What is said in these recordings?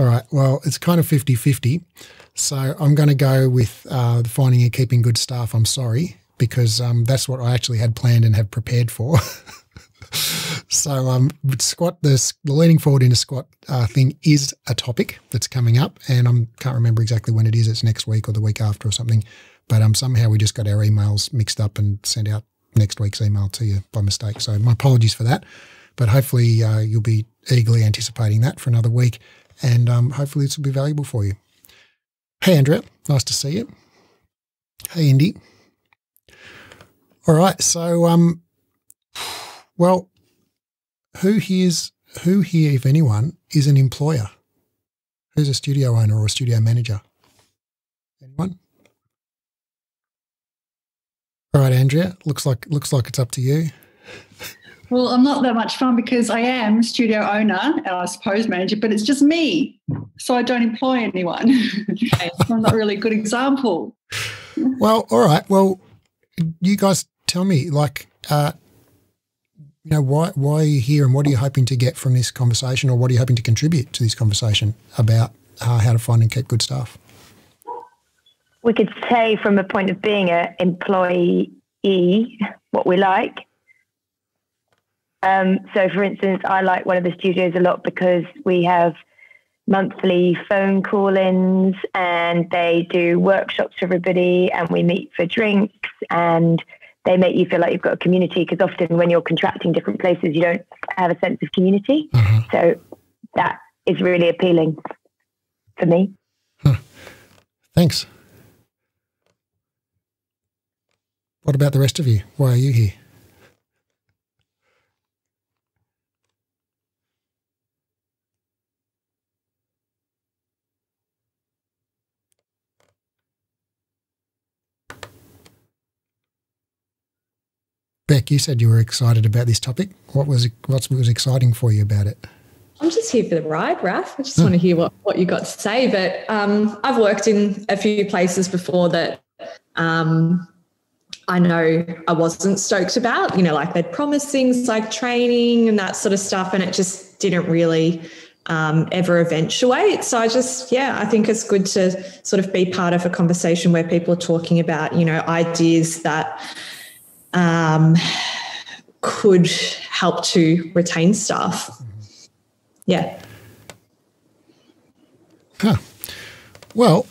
All right. Well, it's kind of 50 50. So I'm going to go with uh, finding and keeping good staff. I'm sorry, because um, that's what I actually had planned and have prepared for. so um, squat, the, the leaning forward in a squat uh, thing is a topic that's coming up, and I can't remember exactly when it is. It's next week or the week after or something. But um, somehow we just got our emails mixed up and sent out next week's email to you by mistake. So my apologies for that. But hopefully uh, you'll be eagerly anticipating that for another week, and um, hopefully this will be valuable for you. Hey, Andrea, nice to see you. Hey, Indy. All right, so um, well, who here's who here, if anyone, is an employer? Who's a studio owner or a studio manager? Anyone? All right, Andrea. Looks like looks like it's up to you. Well, I'm not that much fun because I am studio owner and I suppose manager, but it's just me. So I don't employ anyone. I'm not really a good example. Well, all right. Well, you guys tell me, like, uh, you know, why why are you here and what are you hoping to get from this conversation or what are you hoping to contribute to this conversation about uh, how to find and keep good staff? We could say from a point of being an employee what we like um, so, for instance, I like one of the studios a lot because we have monthly phone call ins and they do workshops for everybody and we meet for drinks and they make you feel like you've got a community because often when you're contracting different places, you don't have a sense of community. Mm-hmm. So, that is really appealing for me. Huh. Thanks. What about the rest of you? Why are you here? Beck, you said you were excited about this topic. What was what was exciting for you about it? I'm just here for the ride, Raph. I just want to hear what, what you got to say. But um, I've worked in a few places before that um, I know I wasn't stoked about. You know, like they'd promise things like training and that sort of stuff, and it just didn't really um, ever eventuate. So I just, yeah, I think it's good to sort of be part of a conversation where people are talking about, you know, ideas that um, could help to retain staff. Yeah. Huh. Well,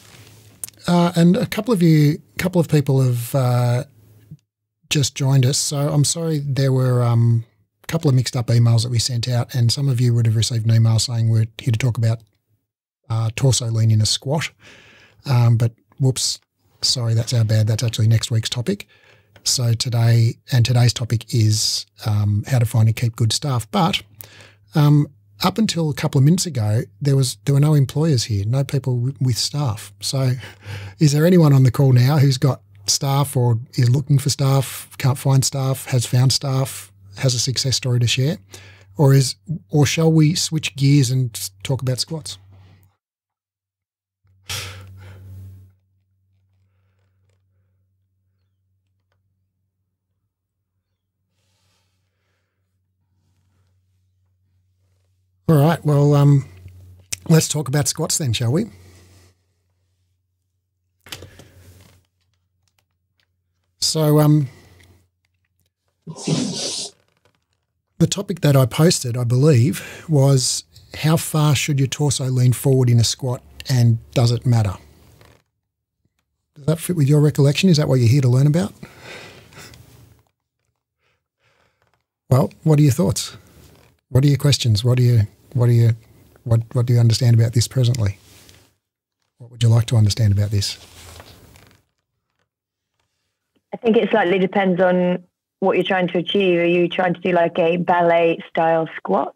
uh, and a couple of you, a couple of people have uh, just joined us. So I'm sorry there were um, a couple of mixed up emails that we sent out, and some of you would have received an email saying we're here to talk about uh, torso lean in a squat. Um, but whoops, sorry, that's our bad. That's actually next week's topic. So today, and today's topic is um, how to find and keep good staff. But um, up until a couple of minutes ago, there was there were no employers here, no people with staff. So, is there anyone on the call now who's got staff or is looking for staff, can't find staff, has found staff, has a success story to share, or is or shall we switch gears and talk about squats? All right. Well, um, let's talk about squats then, shall we? So, um, the topic that I posted, I believe, was how far should your torso lean forward in a squat and does it matter? Does that fit with your recollection? Is that what you're here to learn about? Well, what are your thoughts? What are your questions? What are you what do you what what do you understand about this presently? What would you like to understand about this? I think it slightly depends on what you're trying to achieve. Are you trying to do like a ballet style squat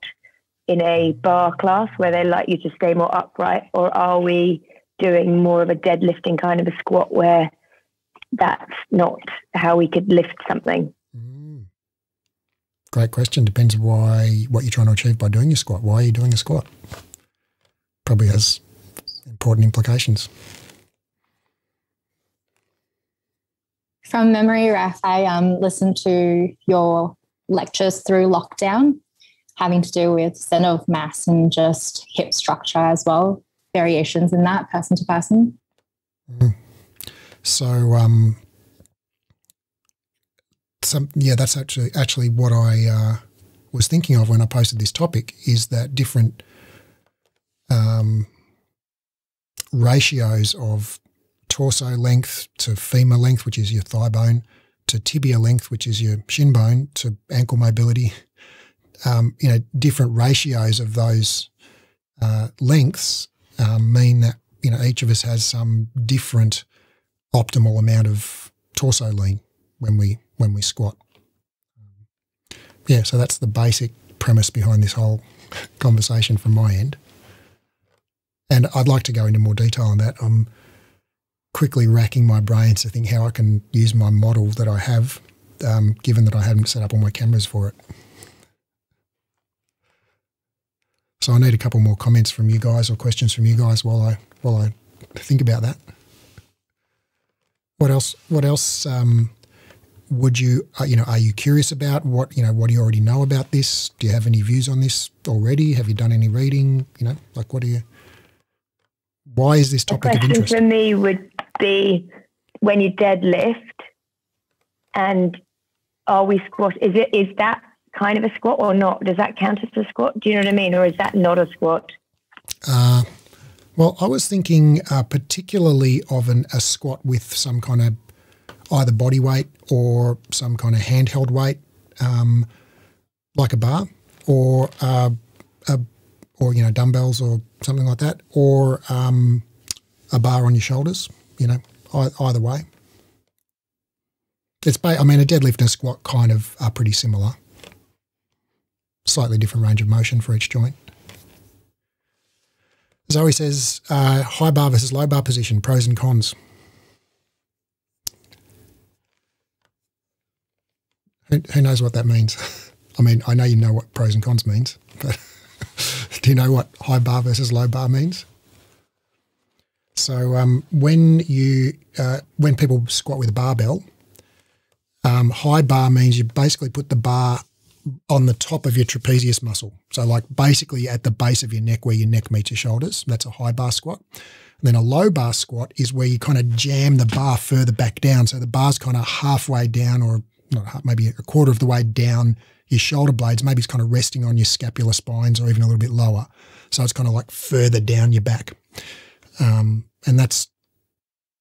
in a barre class where they like you to stay more upright, or are we doing more of a deadlifting kind of a squat where that's not how we could lift something? Great question. Depends why what you're trying to achieve by doing your squat. Why are you doing a squat? Probably has important implications. From memory, Raph, I um, listened to your lectures through lockdown. having to do with center of mass and just hip structure as well, variations in that person to person. Mm. So, um, some yeah, that's actually actually what I uh, was thinking of when I posted this topic is that different um, ratios of torso length to femur length, which is your thigh bone, to tibia length, which is your shin bone, to ankle mobility. Um, you know, different ratios of those uh, lengths um, mean that you know each of us has some different optimal amount of torso lean when we when we squat. Yeah, so that's the basic premise behind this whole conversation from my end. And I'd like to go into more detail on that. I'm quickly racking my brains to think how I can use my model that I have, um, given that I haven't set up all my cameras for it. So I need a couple more comments from you guys or questions from you guys while I while I think about that. What else? What else? Um, would you uh, you know are you curious about what you know what do you already know about this? Do you have any views on this already? Have you done any reading? You know like what are you why is this topic of interest? for me would be when you deadlift and are we squat is it is that kind of a squat or not? Does that count as a squat? Do you know what i mean? Or is that not a squat? Uh, well i was thinking uh, particularly of an, a squat with some kind of either body weight or some kind of handheld weight, um, like a bar, or uh, a, or you know dumbbells or something like that, or um, a bar on your shoulders. You know, either way. It's I mean a deadlift and a squat kind of are pretty similar. Slightly different range of motion for each joint. Zoe says uh, high bar versus low bar position, pros and cons. Who, knows what that means? I mean, I know you know what pros and cons means, but do you know what high bar versus low bar means? So um, when you uh, when people squat with a barbell, um, high bar means you basically put the bar on the top of your trapezius muscle. So like basically at the base of your neck where your neck meets your shoulders. That's a high bar squat. And then a low bar squat is where you kind of jam the bar further back down. So the bar's kind of halfway down or not maybe a quarter of the way down your shoulder blades. Maybe it's kind of resting on your scapular spines or even a little bit lower. So it's kind of like further down your back. Um, and that's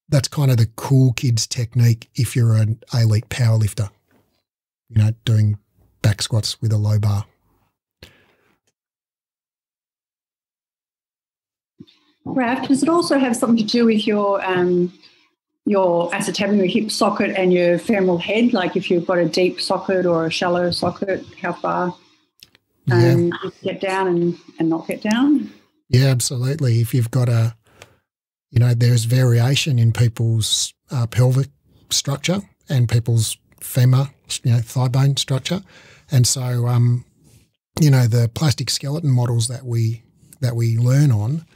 that's kind of the cool kids technique if you're an elite power lifter, you know, doing back squats with a low bar. Raph, does it also have something to do with your um, your acetabulum, hip socket, and your femoral head. Like if you've got a deep socket or a shallow socket, how far um, yeah. get down and, and not get down. Yeah, absolutely. If you've got a, you know, there's variation in people's uh, pelvic structure and people's femur, you know, thigh bone structure, and so, um, you know, the plastic skeleton models that we that we learn on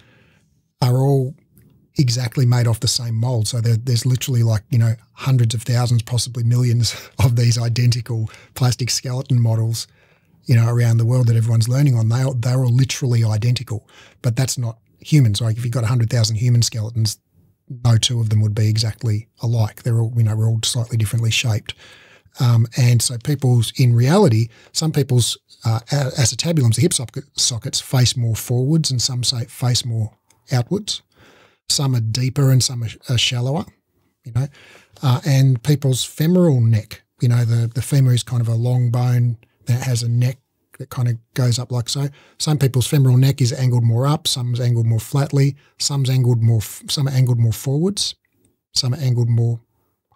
are all exactly made off the same mold. So there, there's literally like, you know, hundreds of thousands, possibly millions of these identical plastic skeleton models, you know, around the world that everyone's learning on. They, they're all literally identical, but that's not humans. Like if you've got 100,000 human skeletons, no two of them would be exactly alike. They're all, you know, we're all slightly differently shaped. Um, and so people's, in reality, some people's uh, acetabulums, the hip socket, sockets, face more forwards and some say face more outwards. Some are deeper and some are, shallower, you know. Uh, and people's femoral neck, you know, the, the femur is kind of a long bone that has a neck that kind of goes up like so. Some people's femoral neck is angled more up, some's angled more flatly, some's angled more, some are angled more forwards, some are angled more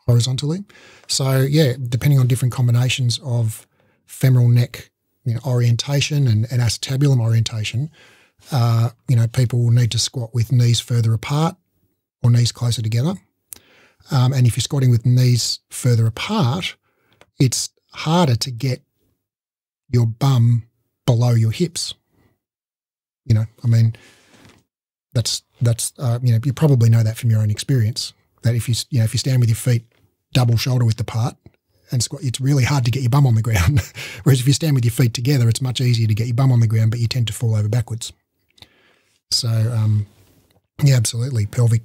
horizontally. So yeah, depending on different combinations of femoral neck you know, orientation and, and acetabulum orientation, uh, you know, people will need to squat with knees further apart or knees closer together. Um, and if you're squatting with knees further apart, it's harder to get your bum below your hips. You know, I mean, that's that's uh, you know you probably know that from your own experience. That if you you know if you stand with your feet double shoulder width apart, and squat, it's really hard to get your bum on the ground. Whereas if you stand with your feet together, it's much easier to get your bum on the ground, but you tend to fall over backwards. So, um, yeah, absolutely. Pelvic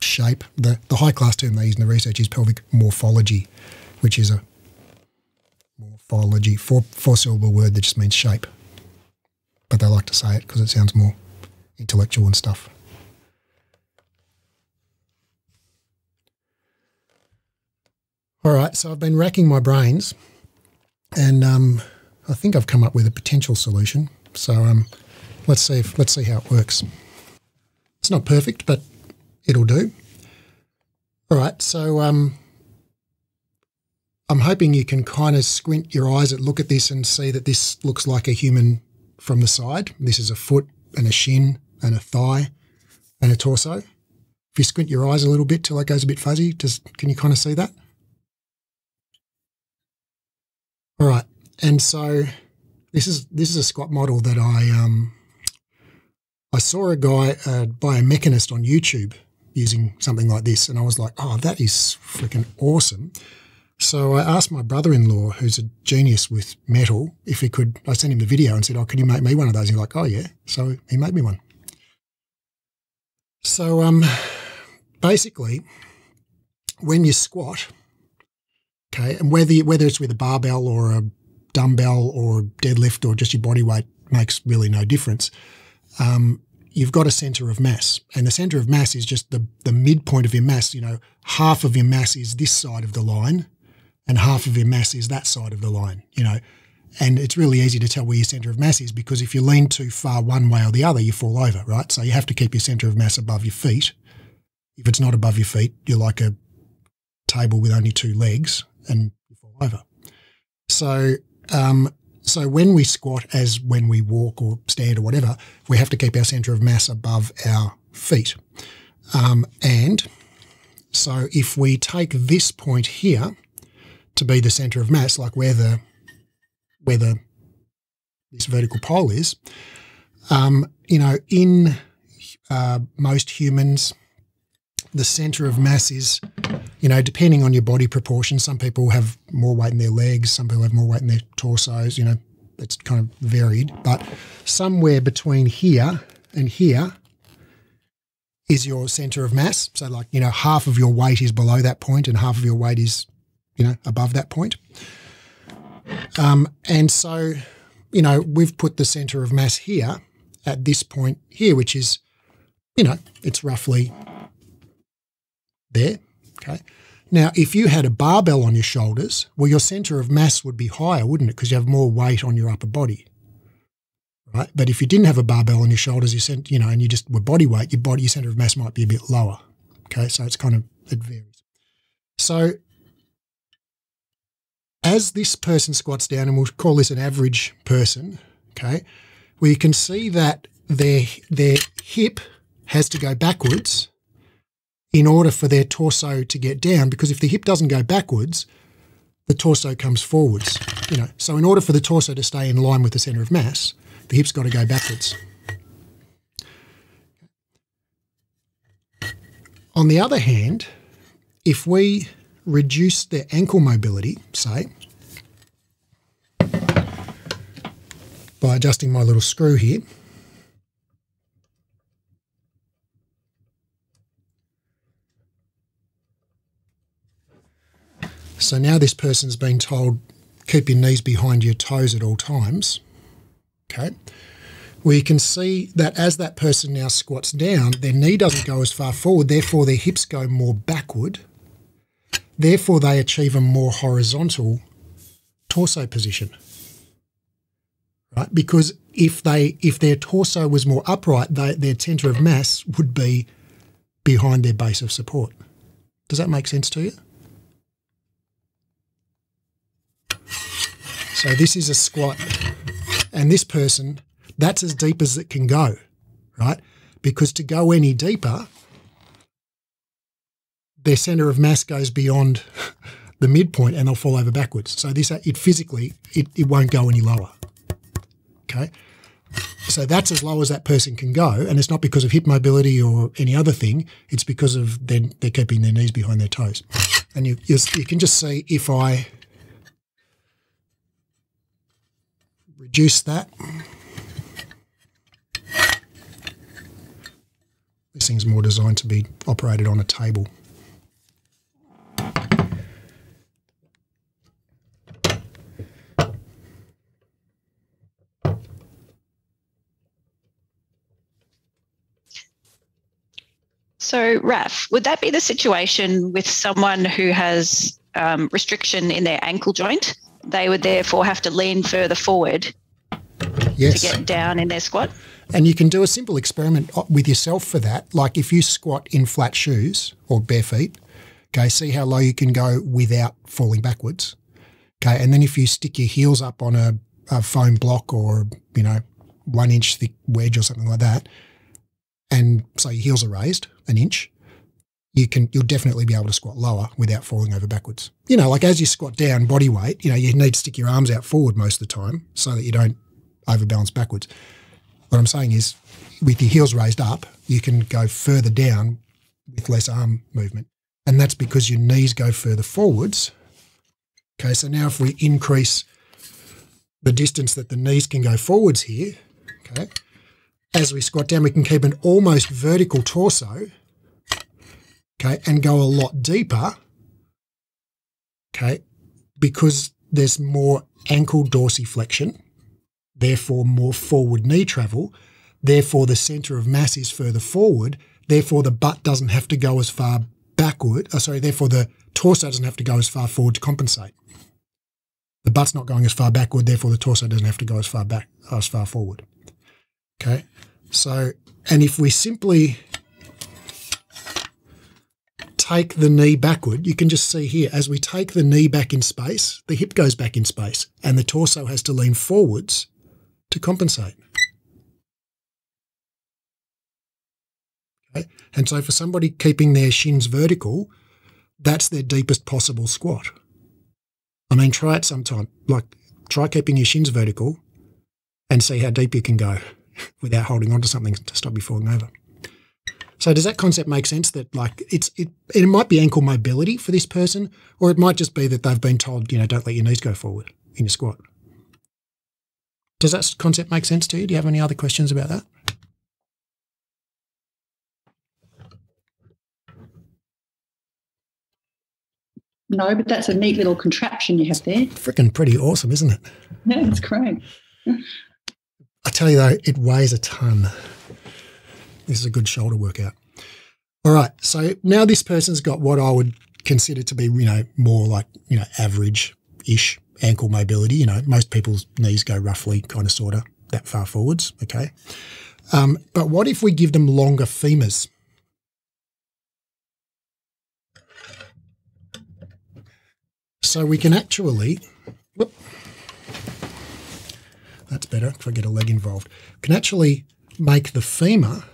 shape. The, the high class term they use in the research is pelvic morphology, which is a morphology, four, four syllable word that just means shape. But they like to say it because it sounds more intellectual and stuff. All right, so I've been racking my brains, and um, I think I've come up with a potential solution. So um, let's see if, let's see how it works. It's not perfect, but it'll do. All right, so um, I'm hoping you can kind of squint your eyes and look at this and see that this looks like a human from the side. This is a foot and a shin and a thigh and a torso. If you squint your eyes a little bit till it goes a bit fuzzy, just can you kind of see that? All right, and so this is this is a squat model that I um, I saw a guy uh, biomechanist on YouTube using something like this, and I was like, oh, that is freaking awesome. So I asked my brother-in-law, who's a genius with metal, if he could. I sent him the video and said, "Oh, can you make me one of those?" He's like, "Oh yeah." So he made me one. So um, basically, when you squat, Okay, and whether whether it's with a barbell or a dumbbell or deadlift or just your body weight makes really no difference. Um, you've got a center of mass, and the center of mass is just the the midpoint of your mass. You know, half of your mass is this side of the line, and half of your mass is that side of the line. You know, and it's really easy to tell where your center of mass is because if you lean too far one way or the other, you fall over. Right, so you have to keep your center of mass above your feet. If it's not above your feet, you're like a table with only two legs and you fall over. So, um, so when we squat, as when we walk or stand or whatever, we have to keep our center of mass above our feet. Um, and so if we take this point here to be the center of mass, like where the where the this vertical pole is, um, you know, in uh, most humans, the center of mass is, you know, depending on your body proportion, some people have more weight in their legs, some people have more weight in their torsos, you know, it's kind of varied. But somewhere between here and here is your center of mass. So, like, you know, half of your weight is below that point and half of your weight is, you know, above that point. Um, and so, you know, we've put the center of mass here at this point here, which is, you know, it's roughly there. Okay. Now, if you had a barbell on your shoulders, well, your center of mass would be higher, wouldn't it? Because you have more weight on your upper body. Right. But if you didn't have a barbell on your shoulders, you sent, you know, and you just were body weight, your body, your center of mass might be a bit lower. Okay. So it's kind of, it varies. So as this person squats down, and we'll call this an average person, okay, well, you can see that their, their hip has to go backwards in order for their torso to get down because if the hip doesn't go backwards, the torso comes forwards. You know, so in order for the torso to stay in line with the center of mass, the hip's got to go backwards. On the other hand, if we reduce their ankle mobility, say, by adjusting my little screw here, So now this person's been told, keep your knees behind your toes at all times. Okay. We can see that as that person now squats down, their knee doesn't go as far forward, therefore their hips go more backward. Therefore, they achieve a more horizontal torso position. Right? Because if they if their torso was more upright, they, their center of mass would be behind their base of support. Does that make sense to you? So this is a squat. And this person, that's as deep as it can go, right? Because to go any deeper, their center of mass goes beyond the midpoint and they'll fall over backwards. So this, it physically, it, it won't go any lower. Okay. So that's as low as that person can go. And it's not because of hip mobility or any other thing. It's because of they're, they're keeping their knees behind their toes. And you, you can just see if I reduce that. This thing's more designed to be operated on a table. So, Raph, would that be the situation with someone who has um, restriction in their ankle joint? They would therefore have to lean further forward yes. to get down in their squat. And you can do a simple experiment with yourself for that. Like if you squat in flat shoes or bare feet, okay, see how low you can go without falling backwards. Okay, and then if you stick your heels up on a, a foam block or, you know, one inch thick wedge or something like that, and so your heels are raised an inch, you can you'll definitely be able to squat lower without falling over backwards. You know, like as you squat down body weight, you know, you need to stick your arms out forward most of the time so that you don't overbalance backwards. What I'm saying is with your heels raised up, you can go further down with less arm movement. And that's because your knees go further forwards. Okay, so now if we increase the distance that the knees can go forwards here, okay, as we squat down, we can keep an almost vertical torso, okay, and go a lot deeper, okay, because there's more ankle dorsiflexion, therefore more forward knee travel, therefore the center of mass is further forward, therefore the butt doesn't have to go as far backward, oh, sorry, therefore the torso doesn't have to go as far forward to compensate. The butt's not going as far backward, therefore the torso doesn't have to go as far back, as far forward. Okay. So, and if we simply take the knee backward, you can just see here, as we take the knee back in space, the hip goes back in space and the torso has to lean forwards to compensate. Okay. And so for somebody keeping their shins vertical, that's their deepest possible squat. I mean, try it sometime. Like, try keeping your shins vertical and see how deep you can go without holding onto something to stop you falling over. So does that concept make sense that like it's it it might be ankle mobility for this person, or it might just be that they've been told, you know, don't let your knees go forward in your squat. Does that concept make sense to you? Do you have any other questions about that? No, but that's a neat little contraption you have there. Freaking pretty awesome, isn't it? Yeah, it's great. I tell you though, it weighs a ton. This is a good shoulder workout. All right, so now this person's got what I would consider to be, you know, more like, you know, average-ish ankle mobility. You know, most people's knees go roughly kind of sort of that far forwards, okay? Um, but what if we give them longer femurs? So we can actually, whoop, that's better if I get a leg involved, can actually make the femur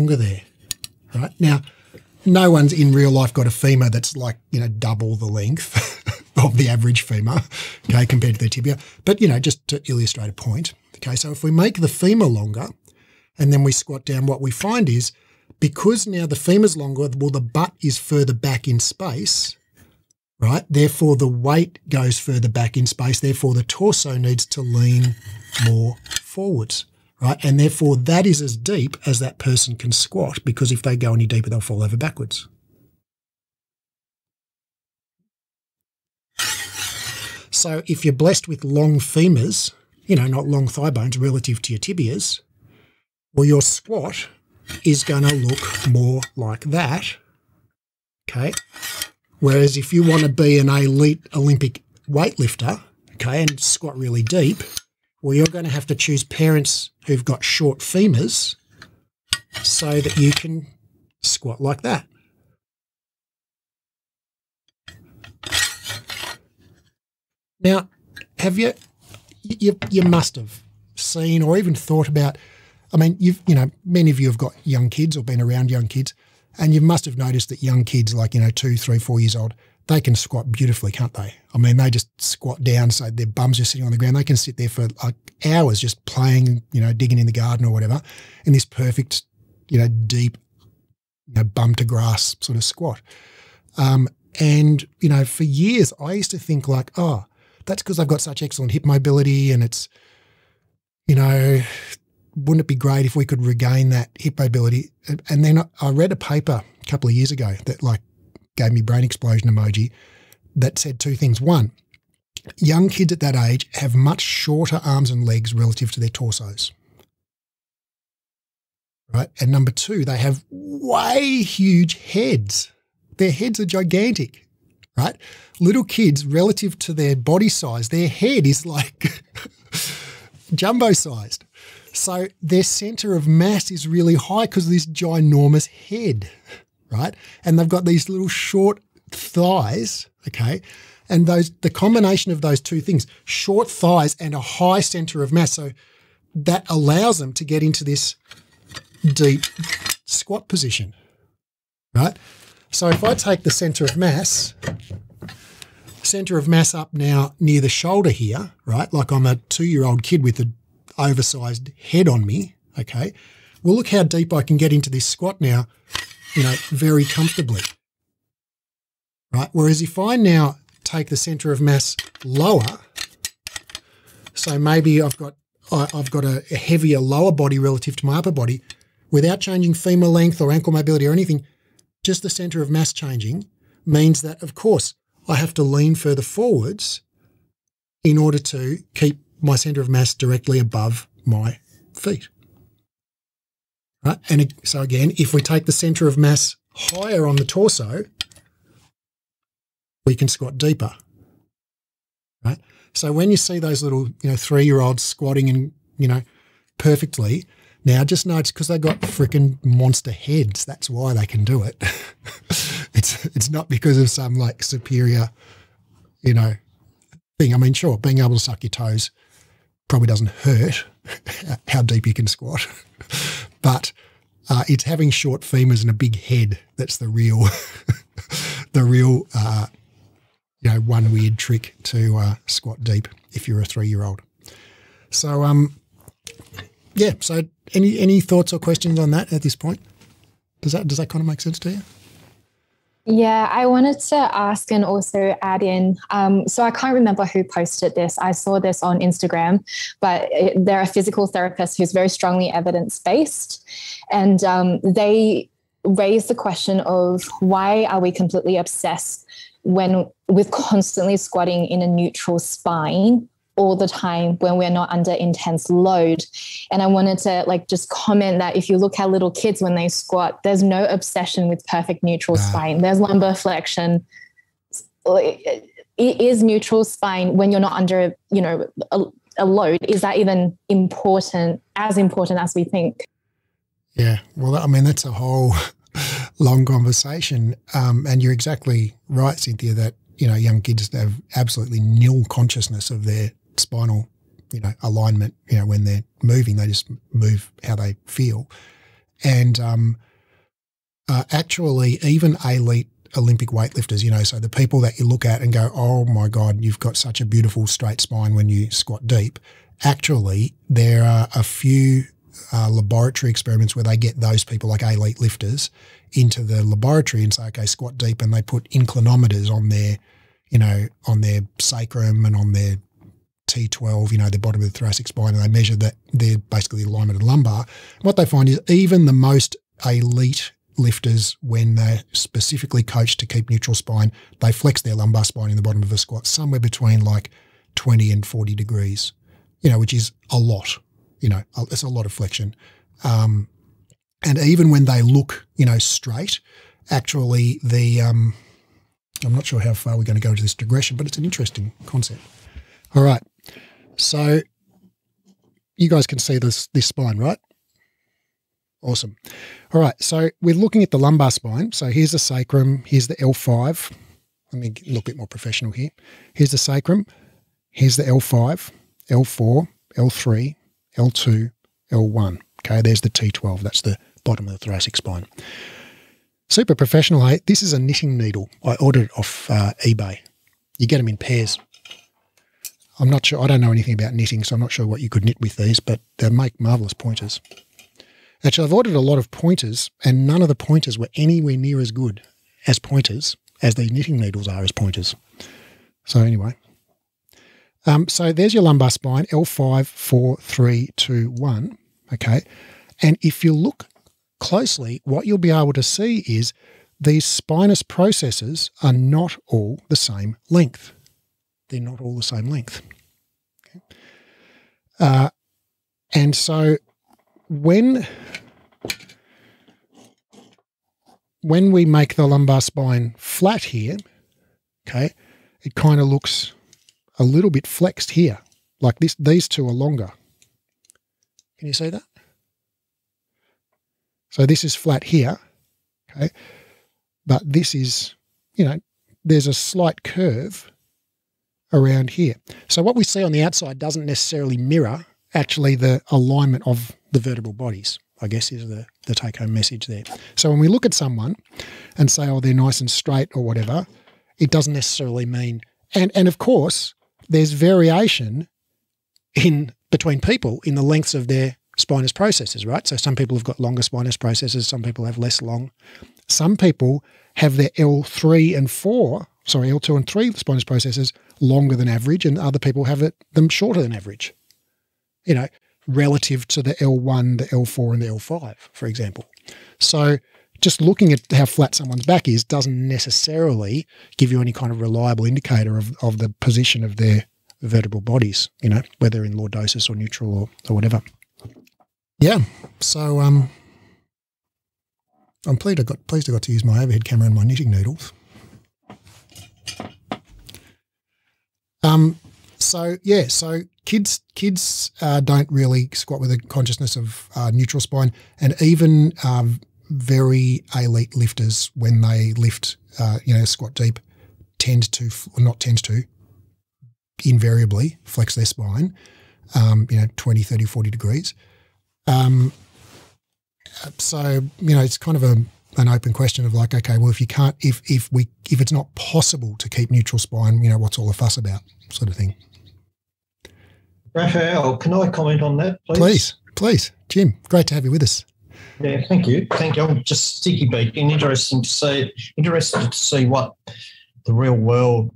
longer there, right? Now, no one's in real life got a femur that's like, you know, double the length of the average femur, okay, compared to their tibia. But, you know, just to illustrate a point, okay, so if we make the femur longer and then we squat down, what we find is because now the femur's longer, well, the butt is further back in space, right? Therefore, the weight goes further back in space. Therefore, the torso needs to lean more forwards, right? And therefore, that is as deep as that person can squat because if they go any deeper, they'll fall over backwards. So if you're blessed with long femurs, you know, not long thigh bones relative to your tibias, well, your squat is going to look more like that. Okay. Whereas if you want to be an elite Olympic weightlifter, okay, and squat really deep, well, you're going to have to choose parents who've got short femurs so that you can squat like that. Now, have you, you, you must have seen or even thought about, I mean, you've, you know, many of you have got young kids or been around young kids, and you must have noticed that young kids, like, you know, two, three, four years old, they can squat beautifully, can't they? I mean, they just squat down so their bums just sitting on the ground. They can sit there for like hours just playing, you know, digging in the garden or whatever in this perfect, you know, deep you know, bum to grass sort of squat. Um, and, you know, for years I used to think like, oh, that's because I've got such excellent hip mobility and it's, you know, wouldn't it be great if we could regain that hip mobility? And then I read a paper a couple of years ago that like gave me brain explosion emoji that said two things. One, young kids at that age have much shorter arms and legs relative to their torsos. Right. And number two, they have way huge heads. Their heads are gigantic. Right. Little kids, relative to their body size, their head is like jumbo sized. So their center of mass is really high because of this ginormous head, right? And they've got these little short thighs, okay? And those the combination of those two things, short thighs and a high center of mass, so that allows them to get into this deep squat position, right? So if I take the center of mass, center of mass up now near the shoulder here, right? Like I'm a two-year-old kid with an oversized head on me, okay, well, look how deep I can get into this squat now, you know, very comfortably, right? Whereas if I now take the center of mass lower, so maybe I've got I've got a, heavier lower body relative to my upper body, without changing femur length or ankle mobility or anything, just the center of mass changing means that, of course, I have to lean further forwards in order to keep my center of mass directly above my feet. Right? And so again, if we take the center of mass higher on the torso, we can squat deeper. Right? So when you see those little, you know, three-year-olds squatting and, you know, perfectly, now just know it's because they've got freaking monster heads. That's why they can do it. it's it's not because of some like superior, you know, thing. I mean, sure, being able to suck your toes probably doesn't hurt how deep you can squat, but uh, it's having short femurs and a big head that's the real, the real, uh, you know, one weird trick to uh, squat deep if you're a three-year-old. So, um, yeah. So, any any thoughts or questions on that at this point? Does that does that kind of make sense to you? Yeah, I wanted to ask and also add in. Um, so I can't remember who posted this. I saw this on Instagram, but it, they're a physical therapist who's very strongly evidence based, and um, they raise the question of why are we completely obsessed when with constantly squatting in a neutral spine all the time when we're not under intense load. And I wanted to like just comment that if you look at little kids when they squat, there's no obsession with perfect neutral spine. There's lumbar flexion. It is neutral spine when you're not under, you know, a, a load. Is that even important, as important as we think? Yeah. Well, I mean, that's a whole long conversation. Um, and you're exactly right, Cynthia, that, you know, young kids have absolutely nil consciousness of their spinal, you know, alignment. You know, when they're moving, they just move how they feel. And um, uh, actually, even elite Olympic weightlifters, you know, so the people that you look at and go, oh my God, you've got such a beautiful straight spine when you squat deep. Actually, there are a few uh, laboratory experiments where they get those people, like elite lifters, into the laboratory and say, okay, squat deep, and they put inclinometers on their, you know, on their sacrum and on their T12, you know, the bottom of the thoracic spine, and they measure that they're basically alignment the lumbar. what they find is even the most elite lifters, when they're specifically coached to keep neutral spine, they flex their lumbar spine in the bottom of a squat somewhere between like 20 and 40 degrees, you know, which is a lot, you know, it's a lot of flexion. Um, and even when they look, you know, straight, actually the, um, I'm not sure how far we're going to go into this digression, but it's an interesting concept. All right. So you guys can see this, this spine, right? Awesome. All right, so we're looking at the lumbar spine. So here's the sacrum, here's the L5. Let me look a bit more professional here. Here's the sacrum, here's the L5, L4, L3, L2, L1. Okay, there's the T12. That's the bottom of the thoracic spine. Super professional, hey? This is a knitting needle. I ordered it off uh, eBay. You get them in pairs. I'm not sure. I don't know anything about knitting, so I'm not sure what you could knit with these, but they make marvelous pointers. Actually, I've ordered a lot of pointers, and none of the pointers were anywhere near as good as pointers as these knitting needles are as pointers. So anyway, um, so there's your lumbar spine, L5, 4, 3, 2, 1. Okay. And if you look closely, what you'll be able to see is these spinous processes are not all the same length. They're not all the same length. Okay. Uh, and so when when we make the lumbar spine flat here, okay, it kind of looks a little bit flexed here. Like this, these two are longer. Can you see that? So this is flat here, okay, but this is, you know, there's a slight curve around here. So what we see on the outside doesn't necessarily mirror actually the alignment of the vertebral bodies. I guess is the, the take home message there. So when we look at someone and say, oh, they're nice and straight or whatever, it doesn't necessarily mean. And, and of course, there's variation in between people in the lengths of their spinous processes, right? So some people have got longer spinous processes, some people have less long. Some people have their L3 and 4, sorry, L2 and 3 spinous processes longer than average, and other people have it them shorter than average. You know, relative to the L1, the L4, and the L5, for example. So just looking at how flat someone's back is doesn't necessarily give you any kind of reliable indicator of, of the position of their vertebral bodies, you know, whether in lordosis or neutral or, or whatever. Yeah. So um, I'm pleased I got pleased I got to use my overhead camera and my knitting needles. Um, so yeah, so kids kids uh, don't really squat with a consciousness of uh, neutral spine, and even um, very elite lifters, when they lift, uh, you know, squat deep, tend to not tend to invariably flex their spine, um, you know, 20, 30, 40 degrees. Um, so you know, it's kind of a an open question of like, okay, well, if you can't, if if we if it's not possible to keep neutral spine, you know, what's all the fuss about, sort of thing. Raphael, can I comment on that, please? Please, please. Jim, great to have you with us. Yeah, thank you. Thank you. I'm just sticky beat. Interesting to see. Interested to see what the real world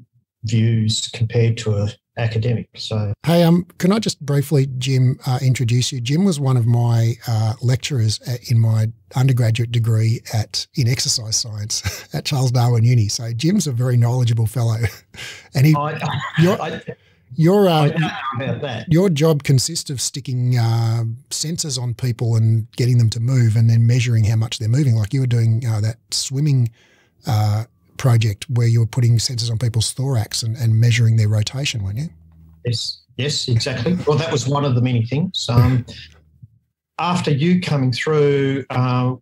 views compared to a academic. So, hey, um, can I just briefly, Jim, uh, introduce you? Jim was one of my uh, lecturers at, in my undergraduate degree at in exercise science at Charles Darwin Uni. So, Jim's a very knowledgeable fellow, and he. I, I, your uh, your job consists of sticking uh, sensors on people and getting them to move, and then measuring how much they're moving. Like you were doing uh, that swimming uh, project where you were putting sensors on people's thorax and, and measuring their rotation, weren't you? Yes, yes, exactly. Well, that was one of the many things. Um, after you coming through, uh,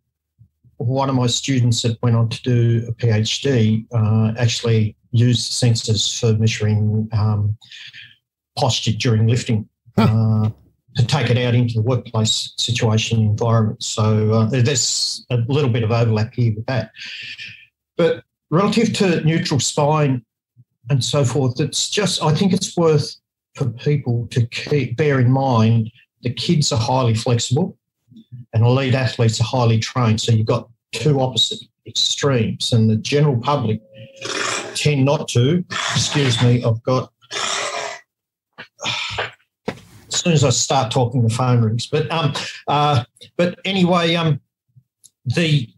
one of my students that went on to do a PhD uh, actually used sensors for measuring um, posture during lifting huh. uh, to take it out into the workplace situation environment. So uh, there's a little bit of overlap here with that. But relative to neutral spine and so forth, it's just, I think it's worth for people to keep, bear in mind the kids are highly flexible and elite athletes are highly trained. So you've got two opposite extremes, and the general public tend not to. Excuse me, I've got. As soon as I start talking, the phone rings. But um, uh, but anyway, um, the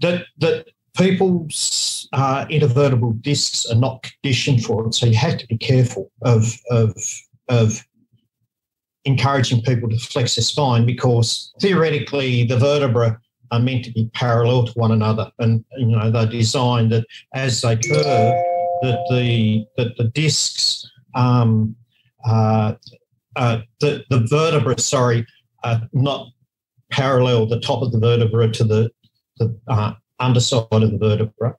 that that people's uh, intervertebral discs are not conditioned for it, so you have to be careful of of of encouraging people to flex their spine because theoretically the vertebra are meant to be parallel to one another, and you know they're designed that as they curve, that the that the discs, um, uh, uh, the the vertebra, sorry, are not parallel the top of the vertebra to the the uh, underside of the vertebra,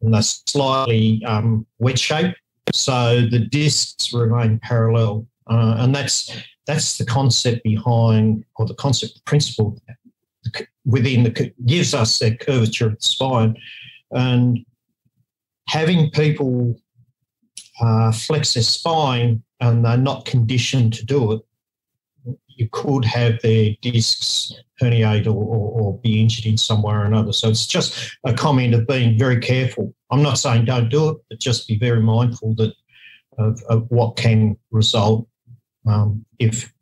and they're slightly um, wedge shaped, so the discs remain parallel, uh, and that's that's the concept behind, or the concept principle within the gives us that curvature of the spine, and having people uh, flex their spine and they're not conditioned to do it, you could have their discs herniate or, or, or, be injured in some way or another. So it's just a comment of being very careful. I'm not saying don't do it, but just be very mindful that of, of what can result um, if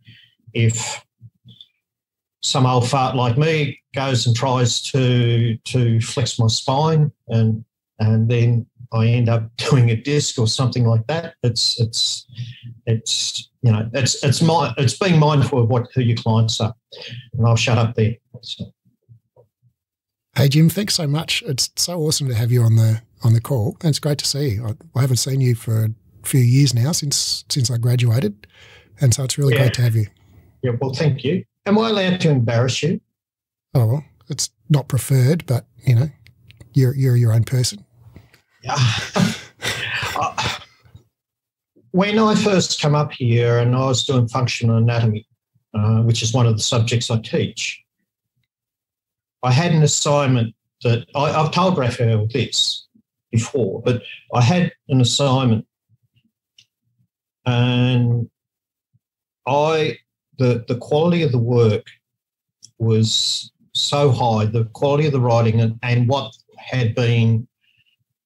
if some old fart like me goes and tries to to flex my spine and and then I end up doing a disc or something like that. It's it's it's you know it's it's my it's being mindful of what who your clients are, and I'll shut up there. So. Hey Jim, thanks so much. It's so awesome to have you on the on the call. And it's great to see you. I, I haven't seen you for a few years now since since I graduated, and so it's really yeah. great to have you. Yeah, well, thank you. Am I allowed to embarrass you? Oh well, it's not preferred, but you know, you're you're your own person. when I first come up here and I was doing functional anatomy, uh, which is one of the subjects I teach, I had an assignment that I, have told Raphael this before, but I had an assignment and I the the quality of the work was so high, the quality of the writing and, and what had been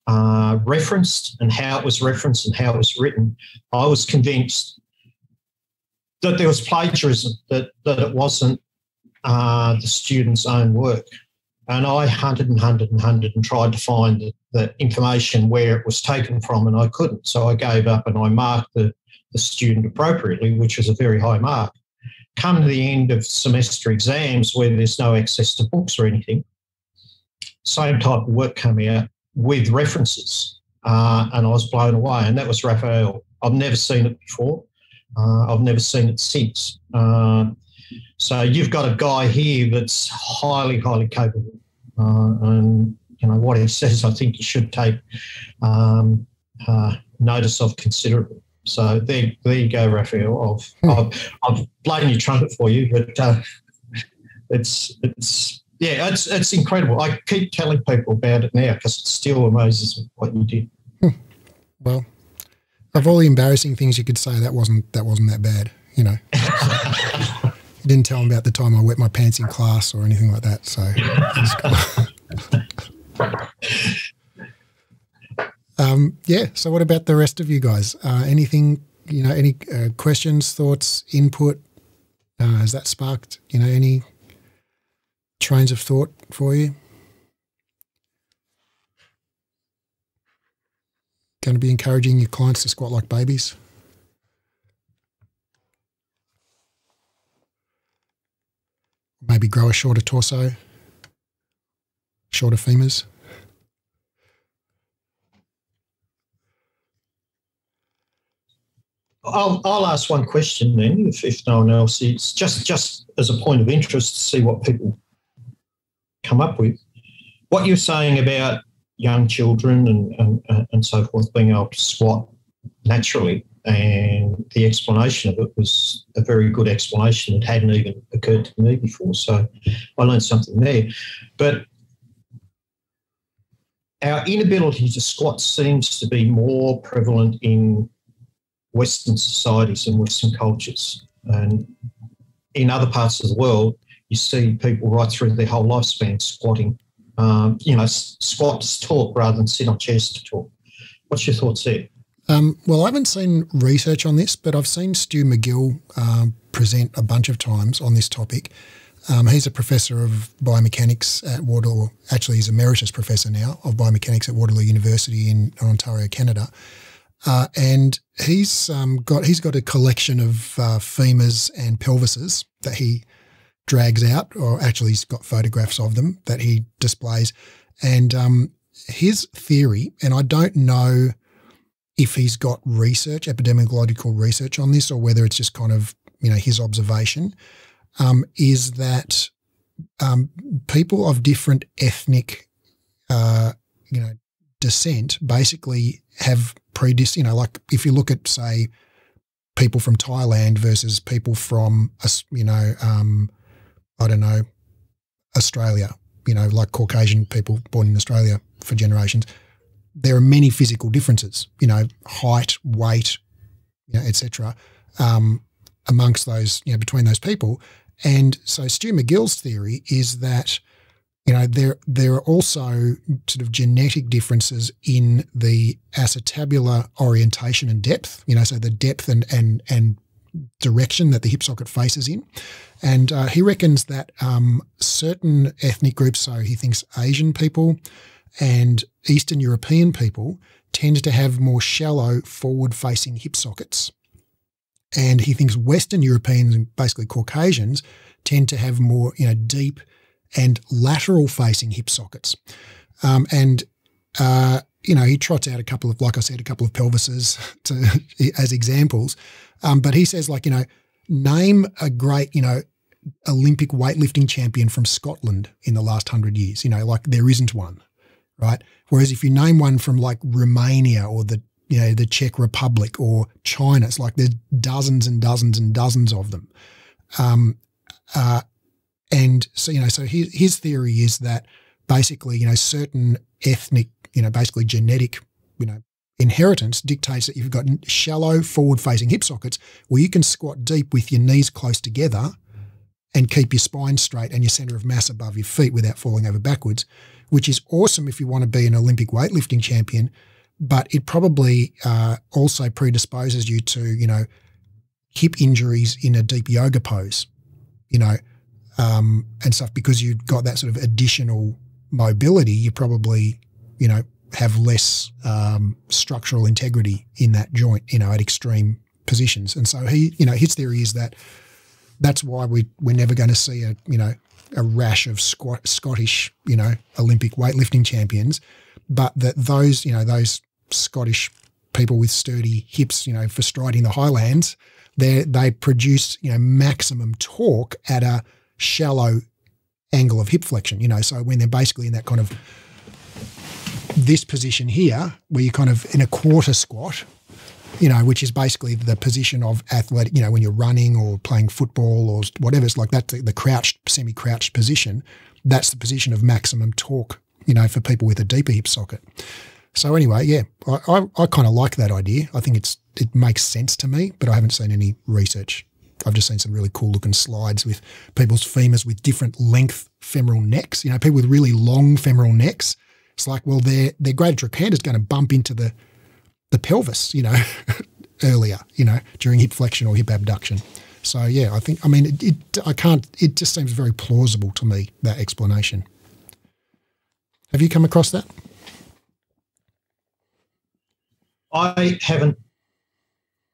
uh, referenced and how it was referenced and how it was written, I was convinced that there was plagiarism, that, that it wasn't uh, the student's own work. And I hunted and hunted and hunted and tried to find the, the, information where it was taken from, and I couldn't. So I gave up and I marked the, the student appropriately, which was a very high mark. Come to the end of semester exams where there's no access to books or anything, same type of work came out with references. Uh, and I was blown away. And that was Raphael. I've never seen it before. Uh, I've never seen it since. Uh, so you've got a guy here that's highly, highly capable. Uh, and, you know, what he says, I think you should take um, uh, notice of considerably. So there, there you go, Raphael. I've, hmm. I've, I've blown your trumpet for you, but uh, it's, it's, yeah, it's it's incredible. I keep telling people about it now because it still amazes me what you did. Hmm. Well, of all the embarrassing things you could say, that wasn't that wasn't that bad. You know, you didn't tell them about the time I wet my pants in class or anything like that. So. um, yeah. So, what about the rest of you guys? Uh, anything? You know, any uh, questions, thoughts, input? Uh, has that sparked? You know, any trains of thought for you? Going to be encouraging your clients to squat like babies? Maybe grow a shorter torso, shorter femurs? I'll, I'll ask one question then, if, if no one else is, just, just as a point of interest to see what people come up with. What you're saying about young children and, and, and so forth being able to squat naturally, and the explanation of it was a very good explanation that hadn't even occurred to me before. So I learned something there. But our inability to squat seems to be more prevalent in Western societies and Western cultures. And in other parts of the world, you see people right through their whole lifespan squatting. Um, you know, squat to talk rather than sit on chairs to talk. What's your thoughts there? Um, well, I haven't seen research on this, but I've seen Stu McGill um, present a bunch of times on this topic. Um, he's a professor of biomechanics at Waterloo. Actually, he's emeritus professor now of biomechanics at Waterloo University in Ontario, Canada. Uh, and he's um, got he's got a collection of uh, femurs and pelvises that he drags out, or actually, he's got photographs of them that he displays. And um, his theory, and I don't know if he's got research, epidemiological research on this, or whether it's just kind of you know his observation, um, is that um, people of different ethnic, uh, you know, descent basically have predis. You know, like if you look at say people from Thailand versus people from you know um, I don't know, Australia, you know, like Caucasian people born in Australia for generations, there are many physical differences, you know, height, weight, you know, etc. Um, amongst those, you know, between those people. And so Stu McGill's theory is that, you know, there there are also sort of genetic differences in the acetabular orientation and depth. You know, so the depth and and and direction that the hip socket faces in. And uh, he reckons that um, certain ethnic groups, so he thinks Asian people and Eastern European people, tend to have more shallow forward facing hip sockets. And he thinks Western Europeans and basically Caucasians tend to have more, you know, deep and lateral facing hip sockets. Um, and, uh, you know, he trots out a couple of, like I said, a couple of pelvises to, as examples. Um, but he says, like, you know, name a great, you know, Olympic weightlifting champion from Scotland in the last hundred years. You know, like there isn't one, right? Whereas if you name one from like Romania or the you know the Czech Republic or China, it's like there's dozens and dozens and dozens of them. Um, uh, and so you know, so his his theory is that basically you know certain ethnic, you know, basically genetic, you know, inheritance dictates that you've got shallow forward facing hip sockets where you can squat deep with your knees close together and keep your spine straight and your center of mass above your feet without falling over backwards, which is awesome if you want to be an Olympic weightlifting champion. But it probably uh, also predisposes you to, you know, hip injuries in a deep yoga pose, you know, um, and stuff because you've got that sort of additional mobility. You probably, you know, have less um, structural integrity in that joint, you know, at extreme positions. And so he, you know, his theory is that that's why we we're never going to see a you know a rash of squat, Scottish you know Olympic weightlifting champions, but that those you know those Scottish people with sturdy hips you know for striding the highlands they they produce you know maximum torque at a shallow angle of hip flexion you know so when they're basically in that kind of this position here where you're kind of in a quarter squat you know, which is basically the position of athletic, you know, when you're running or playing football or whatever, it's like that, the crouched, semi crouched position. That's the position of maximum torque, you know, for people with a deeper hip socket. So anyway, yeah, I, I, I kind of like that idea. I think it's it makes sense to me, but I haven't seen any research. I've just seen some really cool looking slides with people's femurs with different length femoral necks. You know, people with really long femoral necks. It's like, well, their their greater trochanter is going to bump into the the pelvis, you know, earlier, you know, during hip flexion or hip abduction. So yeah, I think I mean it, it, I can't. It just seems very plausible to me that explanation. Have you come across that? I haven't.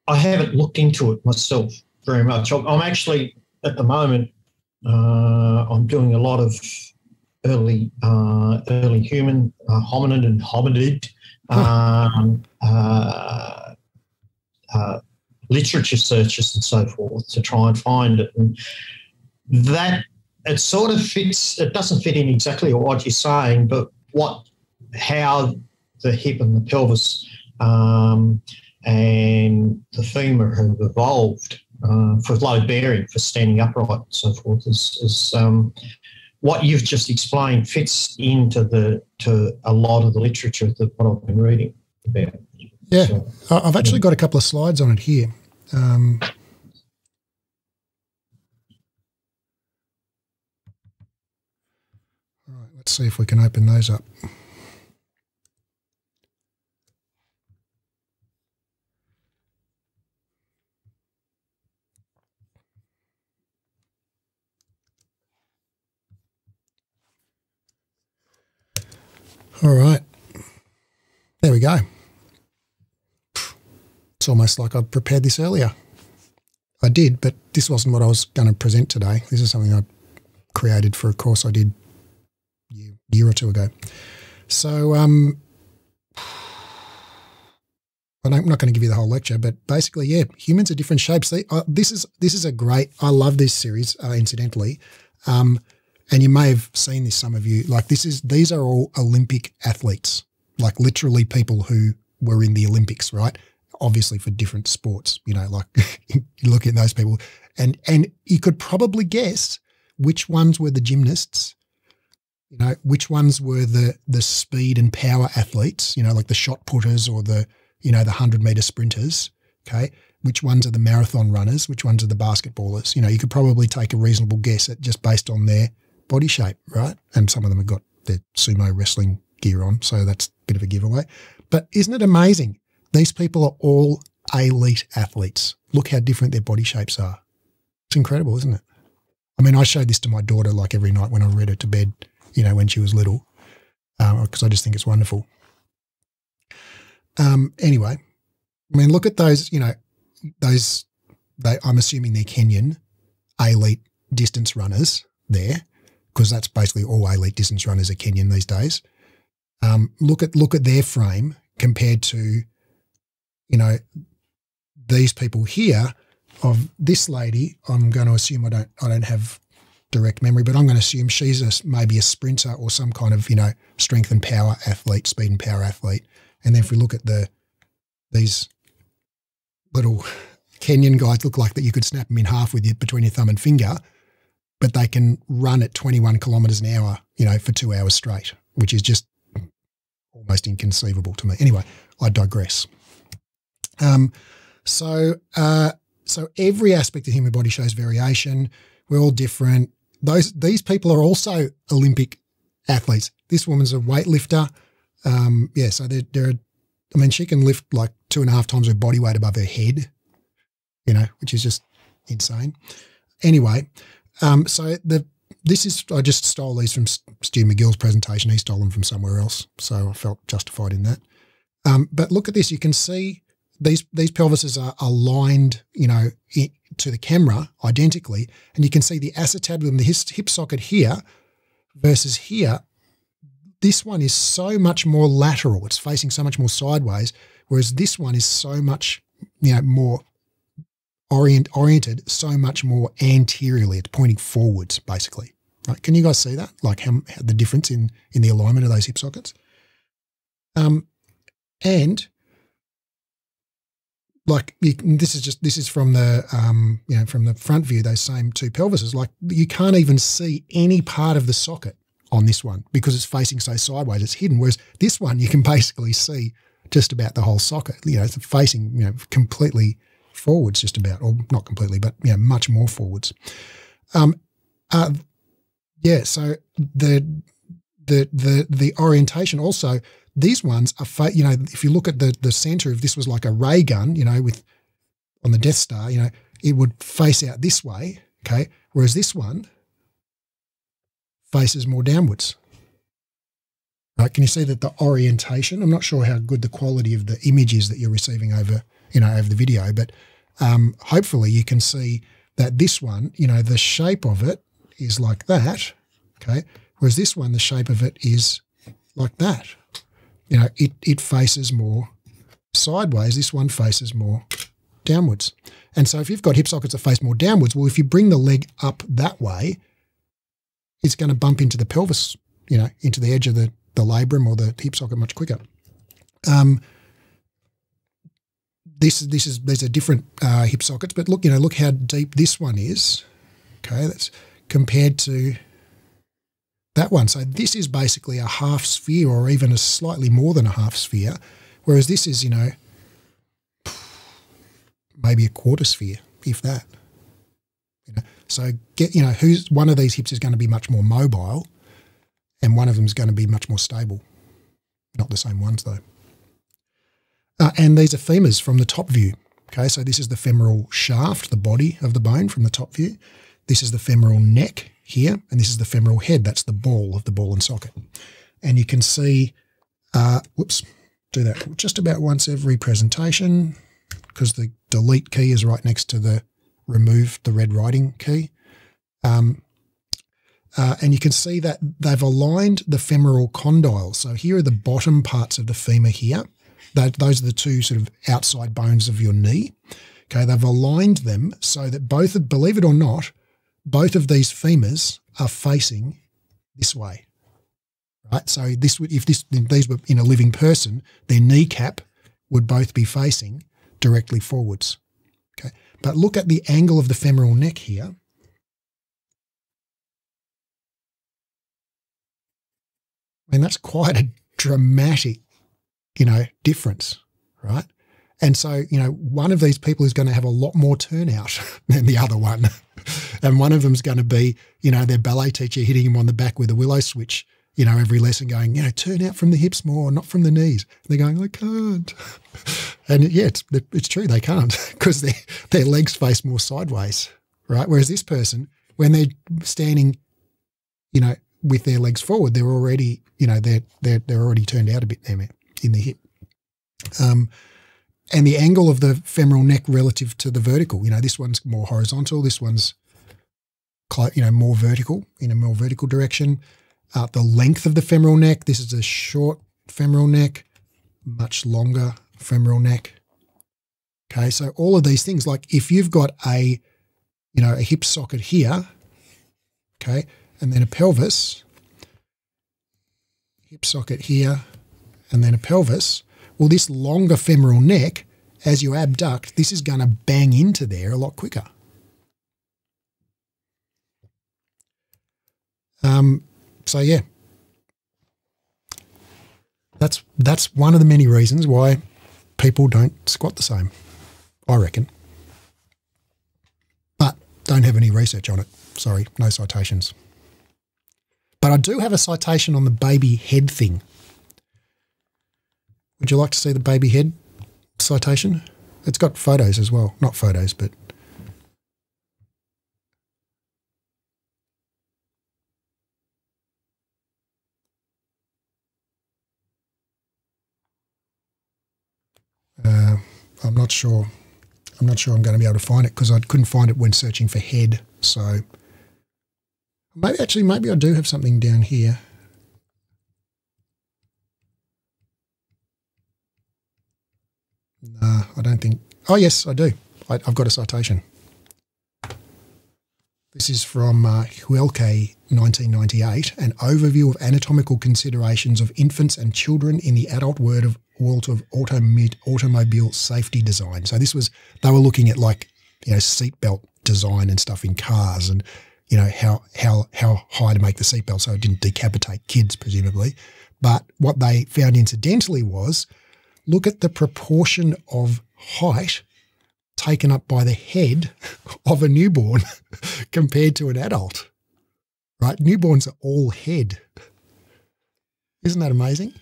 I haven't looked into it myself very much. I'm actually at the moment. Uh, I'm doing a lot of early uh, early human uh, hominid and hominid um, uh, uh, literature searches and so forth to try and find it. And that it sort of fits, it doesn't fit in exactly what you're saying, but what, how the hip and the pelvis um, and the femur have evolved uh, for load bearing, for standing upright and so forth is, is um, what you've just explained fits into the to a lot of the literature that what I've been reading about. Yeah, so, I've actually got a couple of slides on it here. Um, all right, let's see if we can open those up. All right. There we go. It's almost like I prepared this earlier. I did, but this wasn't what I was going to present today. This is something I created for a course I did a year or two ago. So, um, I'm not going to give you the whole lecture, but basically, yeah, humans are different shapes. Uh, this is this is a great. I love this series. Uh, incidentally, um, and you may have seen this, some of you, like this is, these are all Olympic athletes, like literally people who were in the Olympics, right? Obviously for different sports, you know, like you look at those people and, and you could probably guess which ones were the gymnasts, you know, which ones were the, the speed and power athletes, you know, like the shot putters or the, you know, the hundred meter sprinters. Okay. which ones are the marathon runners, which ones are the basketballers. You know, you could probably take a reasonable guess at just based on their body shape, right? And some of them have got their sumo wrestling gear on, so that's a bit of a giveaway. But isn't it amazing? These people are all elite athletes. Look how different their body shapes are. It's incredible, isn't it? I mean, I showed this to my daughter like every night when I read her to bed, you know, when she was little, because uh, I just think it's wonderful. Um, anyway, I mean, look at those, you know, those, they, I'm assuming they're Kenyan elite distance runners there, because that's basically all elite distance runners are Kenyan these days. Um, look at look at their frame compared to, you know, these people here of this lady. I'm going to assume I don't I don't have direct memory, but I'm going to assume she's a, maybe a sprinter or some kind of you know strength and power athlete, speed and power athlete. And then if we look at the these little Kenyan guys look like that you could snap them in half with you between your thumb and finger, but they can run at 21 kilometers an hour, you know, for two hours straight, which is just almost inconceivable to me. Anyway, I digress. Um, so, uh, so every aspect of the human body shows variation. We're all different. Those these people are also Olympic athletes. This woman's a weightlifter. Um, yeah, so they're, they're, I mean, she can lift like two and a half times her body weight above her head, you know, which is just insane. Anyway, um, so the this is I just stole these from Stu McGill's presentation. He stole them from somewhere else, so I felt justified in that. Um, but look at this; you can see these these pelvises are aligned, you know, to the camera identically, and you can see the acetabulum, the hip socket here, versus here. This one is so much more lateral; it's facing so much more sideways, whereas this one is so much, you know, more orient oriented so much more anteriorly. It's pointing forwards, basically. Right? Can you guys see that? Like how, how the difference in in the alignment of those hip sockets. Um, and like you, this is just this is from the um, you know from the front view those same two pelvises. Like you can't even see any part of the socket on this one because it's facing so sideways. It's hidden. Whereas this one you can basically see just about the whole socket. You know, it's facing you know completely forwards just about, or not completely, but you know, much more forwards. Um, uh, yeah, so the the the the orientation also these ones are you know if you look at the the center if this was like a ray gun you know with on the Death Star you know it would face out this way okay? Whereas this one faces more downwards. Right can you see that the orientation? I'm not sure how good the quality of the image is that you're receiving over you know over the video but um, hopefully you can see that this one, you know, the shape of it is like that, okay? Whereas this one, the shape of it is like that. You know, it, it faces more sideways. This one faces more downwards. And so if you've got hip sockets that face more downwards, well, if you bring the leg up that way, it's going to bump into the pelvis, you know, into the edge of the, the labrum or the hip socket much quicker. Um, this this is these are different uh, hip sockets, but look, you know, look how deep this one is. Okay, that's compared to that one. So this is basically a half sphere, or even a slightly more than a half sphere, whereas this is, you know, maybe a quarter sphere, if that. You know, so get you know who's one of these hips is going to be much more mobile, and one of them is going to be much more stable. Not the same ones though. Uh, and these are femurs from the top view. Okay, so this is the femoral shaft, the body of the bone from the top view. This is the femoral neck here, and this is the femoral head. That's the ball of the ball and socket. And you can see, uh, whoops, do that just about once every presentation because the delete key is right next to the remove the red writing key. Um, uh, and you can see that they've aligned the femoral condyles. So here are the bottom parts of the femur here. That, those are the two sort of outside bones of your knee. Okay, they've aligned them so that both, believe it or not, both of these femurs are facing this way. Right, so this would if this if these were in a living person, their kneecap would both be facing directly forwards. Okay, but look at the angle of the femoral neck here. I mean, that's quite a dramatic you know, difference, right? And so, you know, one of these people is going to have a lot more turnout than the other one. and one of them's going to be, you know, their ballet teacher hitting him on the back with a willow switch, you know, every lesson going, you know, turn out from the hips more, not from the knees. And they're going, I can't. And yeah, it's, it's true, they can't because their, their legs face more sideways, right? Whereas this person, when they're standing, you know, with their legs forward, they're already, you know, they're, they're, they're already turned out a bit there in the hip. Um, and the angle of the femoral neck relative to the vertical. You know, this one's more horizontal. This one's, you know, more vertical in a more vertical direction. Uh, the length of the femoral neck. This is a short femoral neck, much longer femoral neck. Okay, so all of these things, like if you've got a, you know, a hip socket here, okay, and then a pelvis, hip socket here, and then a pelvis, well, this longer femoral neck, as you abduct, this is going to bang into there a lot quicker. Um, so yeah, that's that's one of the many reasons why people don't squat the same. I reckon, but don't have any research on it. Sorry, no citations. But I do have a citation on the baby head thing. Would you like to see the baby head citation? It's got photos as well. Not photos, but. Uh, I'm not sure. I'm not sure I'm going to be able to find it because I couldn't find it when searching for head. So maybe actually, maybe I do have something down here. No, I don't think. Oh, yes, I do. I, have got a citation. This is from uh, Huelke, 1998, an overview of anatomical considerations of infants and children in the adult world of world of automobile safety design. So this was they were looking at like you know seatbelt design and stuff in cars, and you know how how how high to make the seatbelt so it didn't decapitate kids, presumably. But what they found incidentally was look at the proportion of height taken up by the head of a newborn compared to an adult. Right? Newborns are all head. Isn't that amazing?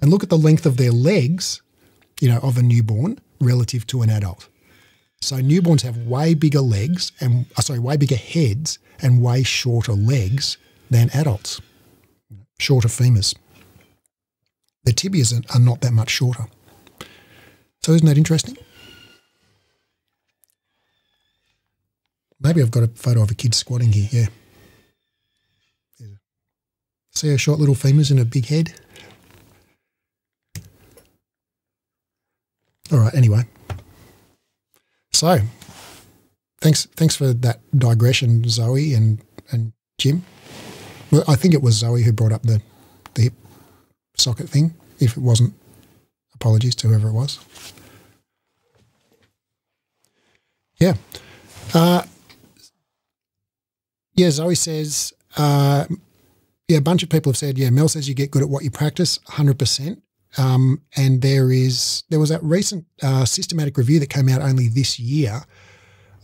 And look at the length of their legs, you know, of a newborn relative to an adult. So newborns have way bigger legs and uh, sorry, way bigger heads and way shorter legs than adults. Shorter femurs. The tibias are not that much shorter. So isn't that interesting? Maybe I've got a photo of a kid squatting here. Yeah. See her short little femurs and a big head? All right, anyway. So, thanks thanks for that digression, Zoe and, and Jim. Well, I think it was Zoe who brought up the, the hip socket thing. If it wasn't, apologies to whoever it was. Yeah. Uh, yeah, Zoe says, uh, yeah, a bunch of people have said, yeah, Mel says you get good at what you practice, 100%. Um, and there is there was that recent uh, systematic review that came out only this year.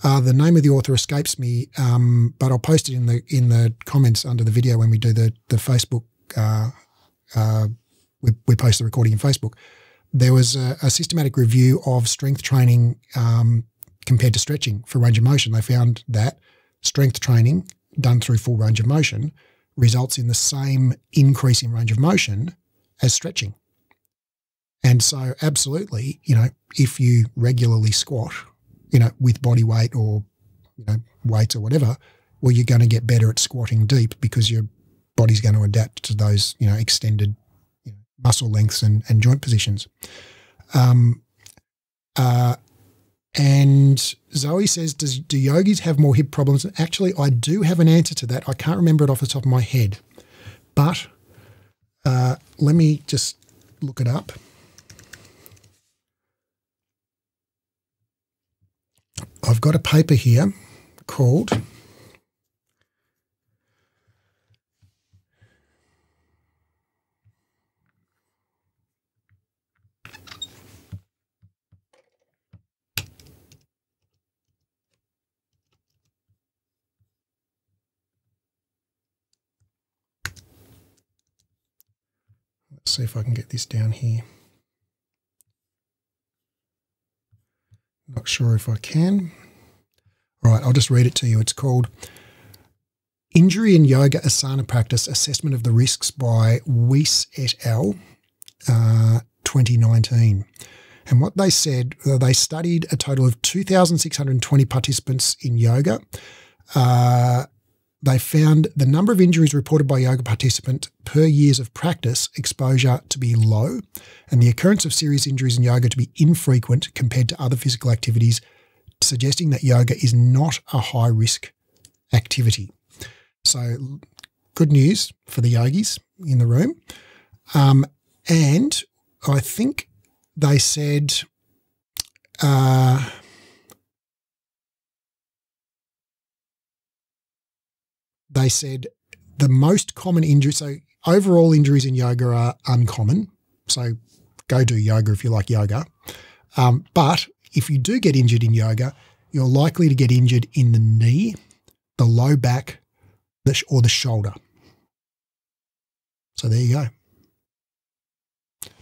Uh, the name of the author escapes me, um, but I'll post it in the in the comments under the video when we do the the Facebook. Uh, uh we, we post the recording in Facebook. There was a, a systematic review of strength training um, compared to stretching for range of motion. They found that strength training done through full range of motion results in the same increase in range of motion as stretching. And so, absolutely, you know, if you regularly squat, you know, with body weight or, you know, weights or whatever, well, you're going to get better at squatting deep because your body's going to adapt to those, you know, extended muscle lengths and, and joint positions. Um, uh, and Zoe says, Does, Do yogis have more hip problems? And Actually, I do have an answer to that. I can't remember it off the top of my head. But uh, let me just look it up. I've got a paper here called see if I can get this down here. Not sure if I can. All right, I'll just read it to you. It's called Injury in Yoga Asana Practice Assessment of the Risks by Weiss et al. Uh, 2019. And what they said, uh, they studied a total of 2,620 participants in yoga. Uh, they found the number of injuries reported by yoga participant per years of practice exposure to be low, and the occurrence of serious injuries in yoga to be infrequent compared to other physical activities, suggesting that yoga is not a high risk activity. So, good news for the yogis in the room. Um, and I think they said uh, they said the most common injury. So overall injuries in yoga are uncommon. So go do yoga if you like yoga. Um, but if you do get injured in yoga, you're likely to get injured in the knee, the low back, the, or the shoulder. So there you go.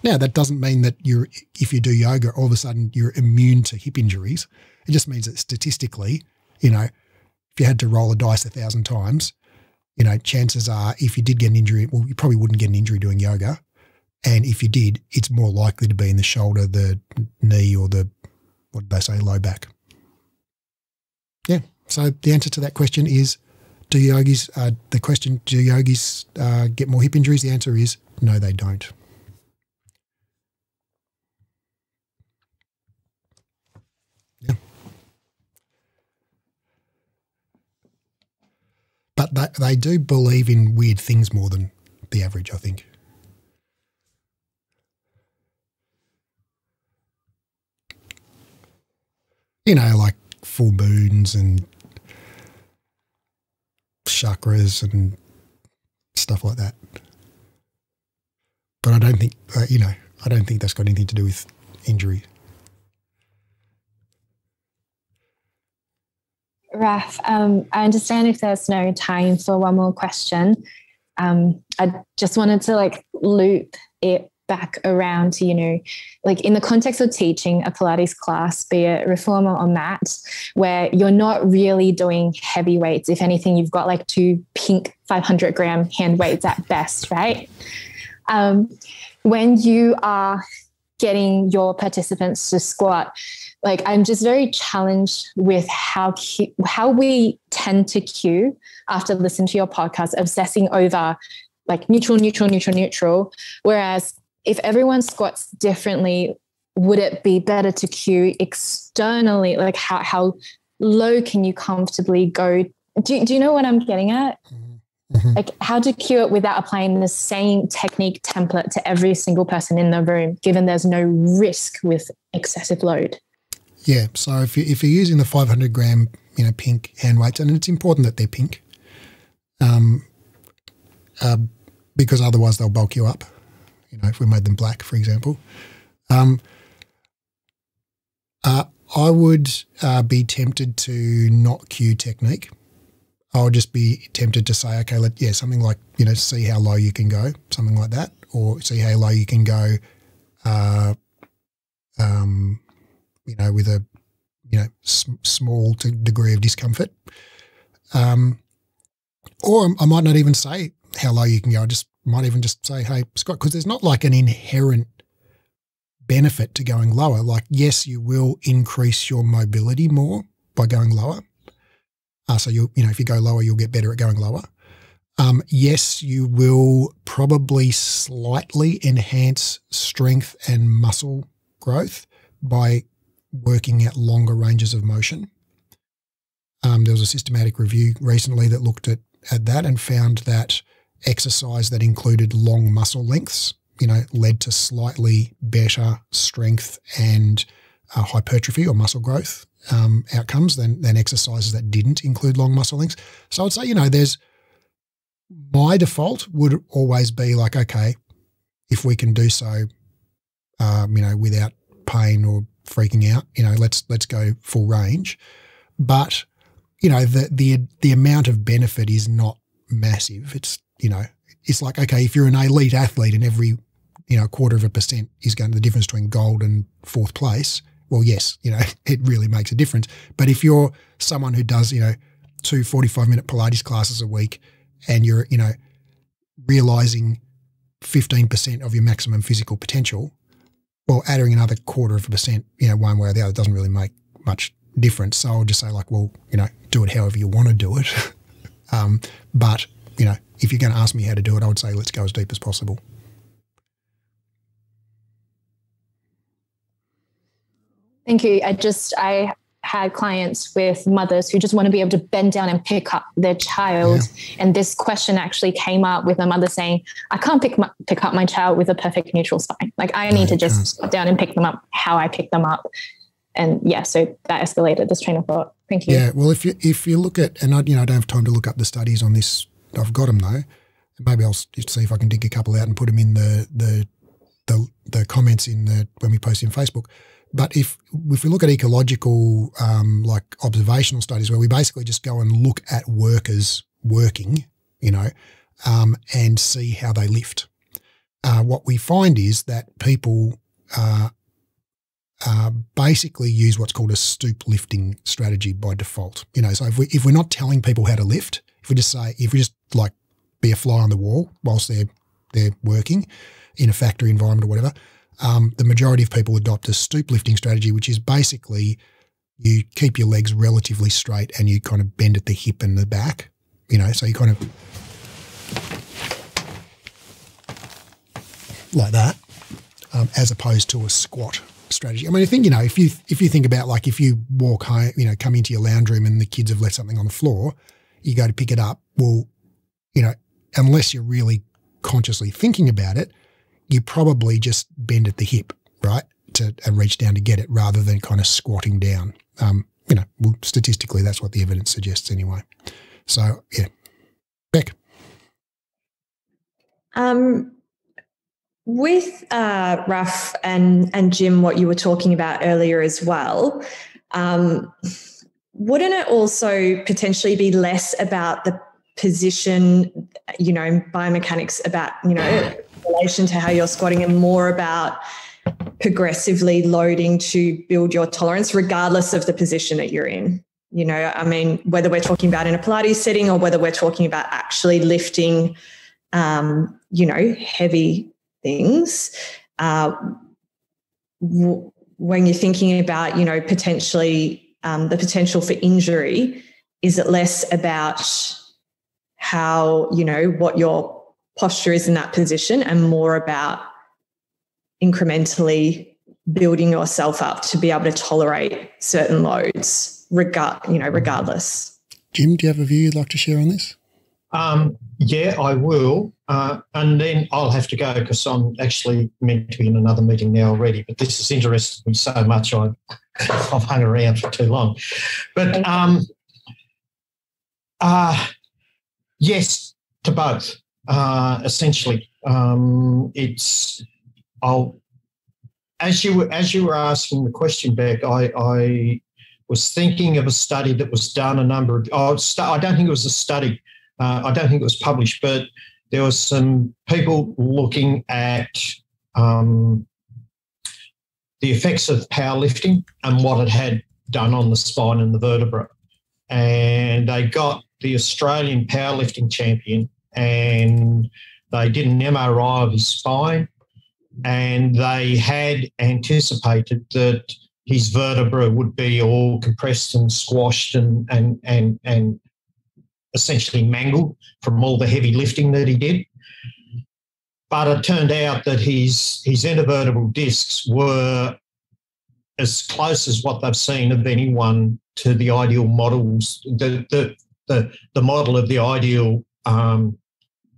Now that doesn't mean that you're if you do yoga, all of a sudden you're immune to hip injuries. It just means that statistically, you know, if you had to roll a dice a thousand times, you know, chances are if you did get an injury, well, you probably wouldn't get an injury doing yoga. And if you did, it's more likely to be in the shoulder, the knee, or the what did they say, low back. Yeah. So the answer to that question is do yogis, uh, the question, do yogis uh, get more hip injuries? The answer is no, they don't. But they, they do believe in weird things more than the average, I think. You know, like full moons and chakras and stuff like that. But I don't think, uh, you know, I don't think that's got anything to do with injury. Raph, um, I understand if there's no time for one more question. Um, I just wanted to like loop it back around to, you know, like in the context of teaching a Pilates class, be it reformer or mat, where you're not really doing heavy weights. If anything, you've got like two pink 500 gram hand weights at best, right? Um, when you are getting your participants to squat, like I'm just very challenged with how how we tend to cue after listening to your podcast, obsessing over like neutral, neutral, neutral, neutral. Whereas if everyone squats differently, would it be better to cue externally? Like how, how low can you comfortably go? Do, do you know what I'm getting at? Mm-hmm. Like how to cue it without applying the same technique template to every single person in the room, given there's no risk with excessive load. Yeah. So if, you, if you're using the 500 gram, you know, pink hand weights, and it's important that they're pink, um, uh, because otherwise they'll bulk you up you know, if we made them black, for example. Um, uh, I would uh, be tempted to not cue technique. I would just be tempted to say, okay, let yeah, something like you know, see how low you can go, something like that, or see how low you can go, uh, um, you know, with a you know small degree of discomfort. Um, or I might not even say how low you can go. I just might even just say, hey, squat, because there's not like an inherent benefit to going lower. Like, yes, you will increase your mobility more by going lower. Uh, so you you know if you go lower, you'll get better at going lower. Um, yes, you will probably slightly enhance strength and muscle growth by working at longer ranges of motion. Um, there was a systematic review recently that looked at, at that and found that exercise that included long muscle lengths, you know, led to slightly better strength and uh, hypertrophy or muscle growth um, outcomes than, than exercises that didn't include long muscle lengths. So I'd say, you know, there's my default would always be like, okay, if we can do so, um, you know, without pain or freaking out, you know, let's let's go full range. But you know, the the the amount of benefit is not massive. It's you know, it's like, okay, if you're an elite athlete and every you know, quarter of a percent is going to the difference between gold and fourth place, well, yes, you know, it really makes a difference. But if you're someone who does, you know, two 45 minute Pilates classes a week and you're, you know, realizing 15% of your maximum physical potential, well, adding another quarter of a percent, you know, one way or the other doesn't really make much difference. So I'll just say, like, well, you know, do it however you want to do it. um, but, you know, if you're going to ask me how to do it, I would say let's go as deep as possible. Thank you. I just, I had clients with mothers who just want to be able to bend down and pick up their child. Yeah. And this question actually came up with a mother saying, I can't pick, my, pick up my child with a perfect neutral spine. Like I need to just sit down and pick them up how I pick them up. And yeah, so that escalated this train of thought. Thank you. Yeah, well, if you if you look at, and I you know I don't have time to look up the studies on this. I've got them though. Maybe I'll just see if I can dig a couple out and put them in the the the, the comments in the when we post in Facebook. But if if we look at ecological um, like observational studies where we basically just go and look at workers working, you know, um, and see how they lift, uh, what we find is that people uh, uh, basically use what's called a stoop lifting strategy by default. You know, so if we if we're not telling people how to lift, if we just say if we just like be a fly on the wall whilst they're they're working in a factory environment or whatever, um, the majority of people adopt a stoop lifting strategy, which is basically you keep your legs relatively straight and you kind of bend at the hip and the back. You know, so you kind of like that, um, as opposed to a squat strategy. I mean, I think you know if you if you think about like if you walk home, you know, come into your lounge room and the kids have left something on the floor, you go to pick it up. Well, you know, unless you're really consciously thinking about it, you probably just bend at the hip, right, to and reach down to get it rather than kind of squatting down. Um, you know, well, statistically, that's what the evidence suggests anyway. So, yeah. Beck. Um, with uh, Raph and, and Jim, what you were talking about earlier as well, um, wouldn't it also potentially be less about the position, you know, biomechanics about, you know, relation to how you're squatting and more about progressively loading to build your tolerance, regardless of the position that you're in. You know, I mean, whether we're talking about in a Pilates setting or whether we're talking about actually lifting, um, you know, heavy things. Uh, w- when you're thinking about, you know, potentially um, the potential for injury, is it less about how, you know, what your posture is in that position and more about incrementally building yourself up to be able to tolerate certain loads regard you know regardless. Jim do you have a view you'd like to share on this? Um, yeah i will. Uh, and then i'll have to go because i'm actually meant to be in another meeting now already but this has interested me so much I, i've hung around for too long. But um, uh, yes to both uh, essentially. Um, it's I'll as you were as you were asking the question Beck, I, I was thinking of a study that was done a number of. Oh, I don't think it was a study. Uh, I don't think it was published, but there was some people looking at um, the effects of powerlifting and what it had done on the spine and the vertebra. And they got the Australian powerlifting champion and they did an MRI of his spine, and they had anticipated that his vertebra would be all compressed and squashed and and and and essentially mangled from all the heavy lifting that he did. But it turned out that his his intervertebral discs were as close as what they've seen of anyone to the ideal models, the the the, the model of the ideal um,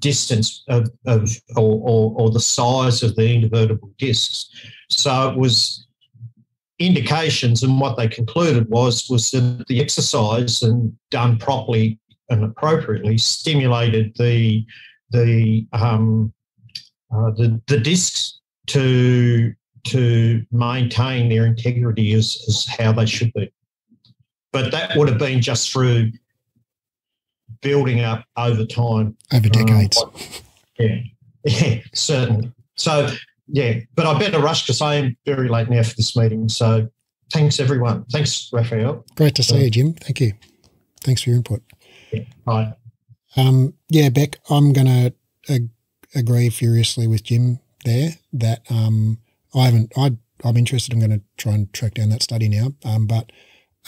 distance of, of or, or, or, the size of the intervertebral discs. So it was indications, and what they concluded was was that the exercise and done properly and appropriately stimulated the the um, uh, the, the discs to to maintain their integrity as, as how they should be. But that would have been just through building up over time. Over decades. Um, yeah, yeah, certainly. So yeah, but I better rush because I am very late now for this meeting. So thanks, everyone. Thanks, Raphael. Great to see you, Jim. Thank you. Thanks for your input. Yeah, bye. Um, yeah, Beck, I'm going to ag- agree furiously with Jim there that um, I haven't, I, I'm interested. I'm going to try and track down that study now. Um, but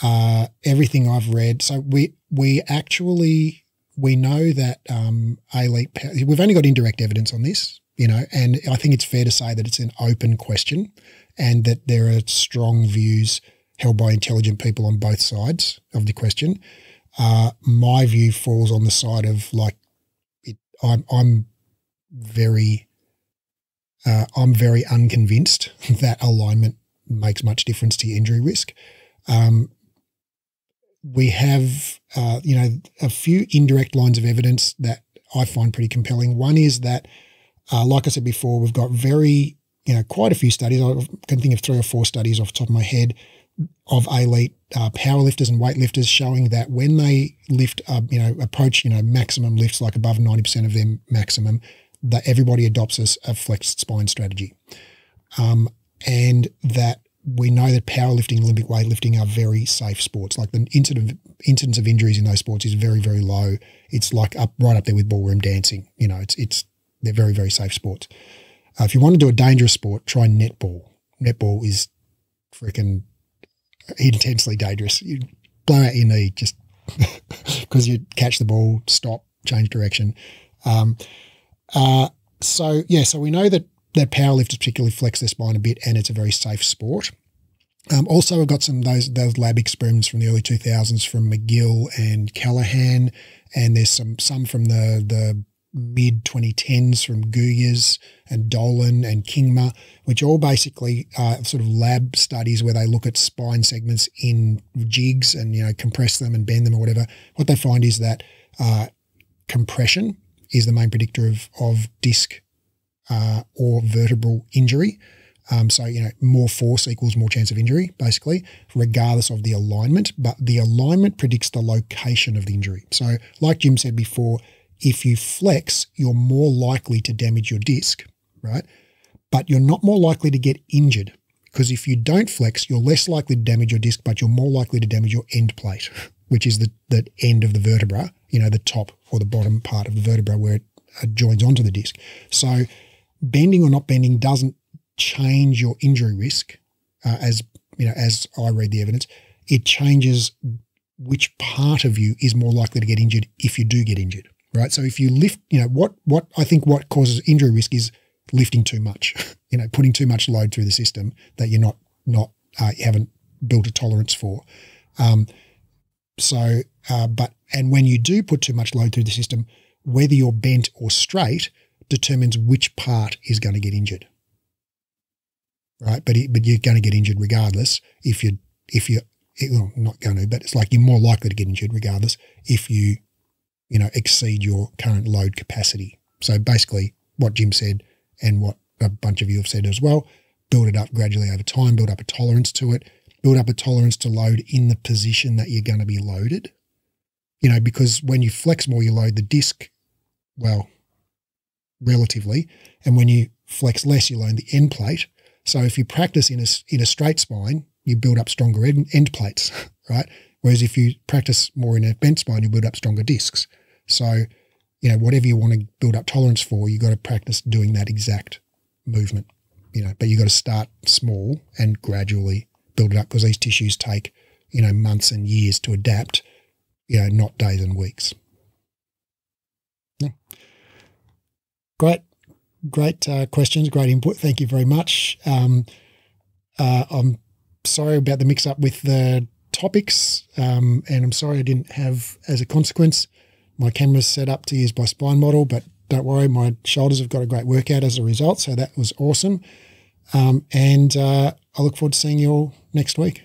uh, everything I've read, so we, we actually, we know that um, elite, we've only got indirect evidence on this, you know, and I think it's fair to say that it's an open question and that there are strong views held by intelligent people on both sides of the question. Uh, my view falls on the side of like, it, I'm, I'm very, uh, I'm very unconvinced that alignment makes much difference to injury risk. Um, we have, uh, you know, a few indirect lines of evidence that I find pretty compelling. One is that, uh, like I said before, we've got very, you know, quite a few studies. I can think of three or four studies off the top of my head of elite uh, powerlifters and weightlifters showing that when they lift, uh, you know, approach, you know, maximum lifts like above 90% of their maximum, that everybody adopts a, a flexed spine strategy. Um, and that we know that powerlifting, Olympic weightlifting are very safe sports. Like the incidence of injuries in those sports is very, very low. It's like up right up there with ballroom dancing. You know, it's it's they're very, very safe sports. Uh, if you want to do a dangerous sport, try netball. Netball is freaking intensely dangerous. You blow out your knee just because you catch the ball, stop, change direction. Um, uh, so yeah, so we know that that powerlifters particularly flex their spine a bit, and it's a very safe sport. Um, also, I've got some those those lab experiments from the early two thousands from McGill and Callaghan, and there's some some from the the mid 2010s from Gooyers and Dolan and Kingma, which all basically sort of lab studies where they look at spine segments in jigs and you know compress them and bend them or whatever. What they find is that uh, compression is the main predictor of of disc uh, or vertebral injury. Um, so, you know, more force equals more chance of injury, basically, regardless of the alignment. But the alignment predicts the location of the injury. So, like Jim said before, if you flex, you're more likely to damage your disc, right? But you're not more likely to get injured because if you don't flex, you're less likely to damage your disc, but you're more likely to damage your end plate, which is the, the end of the vertebra, you know, the top or the bottom part of the vertebra where it uh, joins onto the disc. So bending or not bending doesn't change your injury risk uh, as, you know, as I read the evidence. It changes which part of you is more likely to get injured if you do get injured right? So if you lift, you know, what what I think what causes injury risk is lifting too much, you know, putting too much load through the system that you're not not uh, you haven't built a tolerance for. Um, so, uh, but and when you do put too much load through the system, whether you're bent or straight determines which part is going to get injured, right? But it, but you're going to get injured regardless if you if you well, not going to, but it's like you're more likely to get injured regardless if you you know, exceed your current load capacity. So basically, what Jim said and what a bunch of you have said as well, build it up gradually over time, build up a tolerance to it, build up a tolerance to load in the position that you're going to be loaded. You know, because when you flex more, you load the disc, well, relatively, and when you flex less, you load the end plate. So if you practice in a in a straight spine, you build up stronger end, end plates, right? Whereas if you practice more in a bent spine, you build up stronger discs. So, you know, whatever you want to build up tolerance for, you've got to practice doing that exact movement, you know, but you've got to start small and gradually build it up because these tissues take, you know, months and years to adapt, you know, not days and weeks. Yeah. Great, great uh, questions, great input. Thank you very much. Um, uh, I'm sorry about the mix up with the topics, um, and I'm sorry I didn't have, as a consequence, my camera's set up to use my spine model, but don't worry, my shoulders have got a great workout as a result. So that was awesome. Um, and uh, I look forward to seeing you all next week.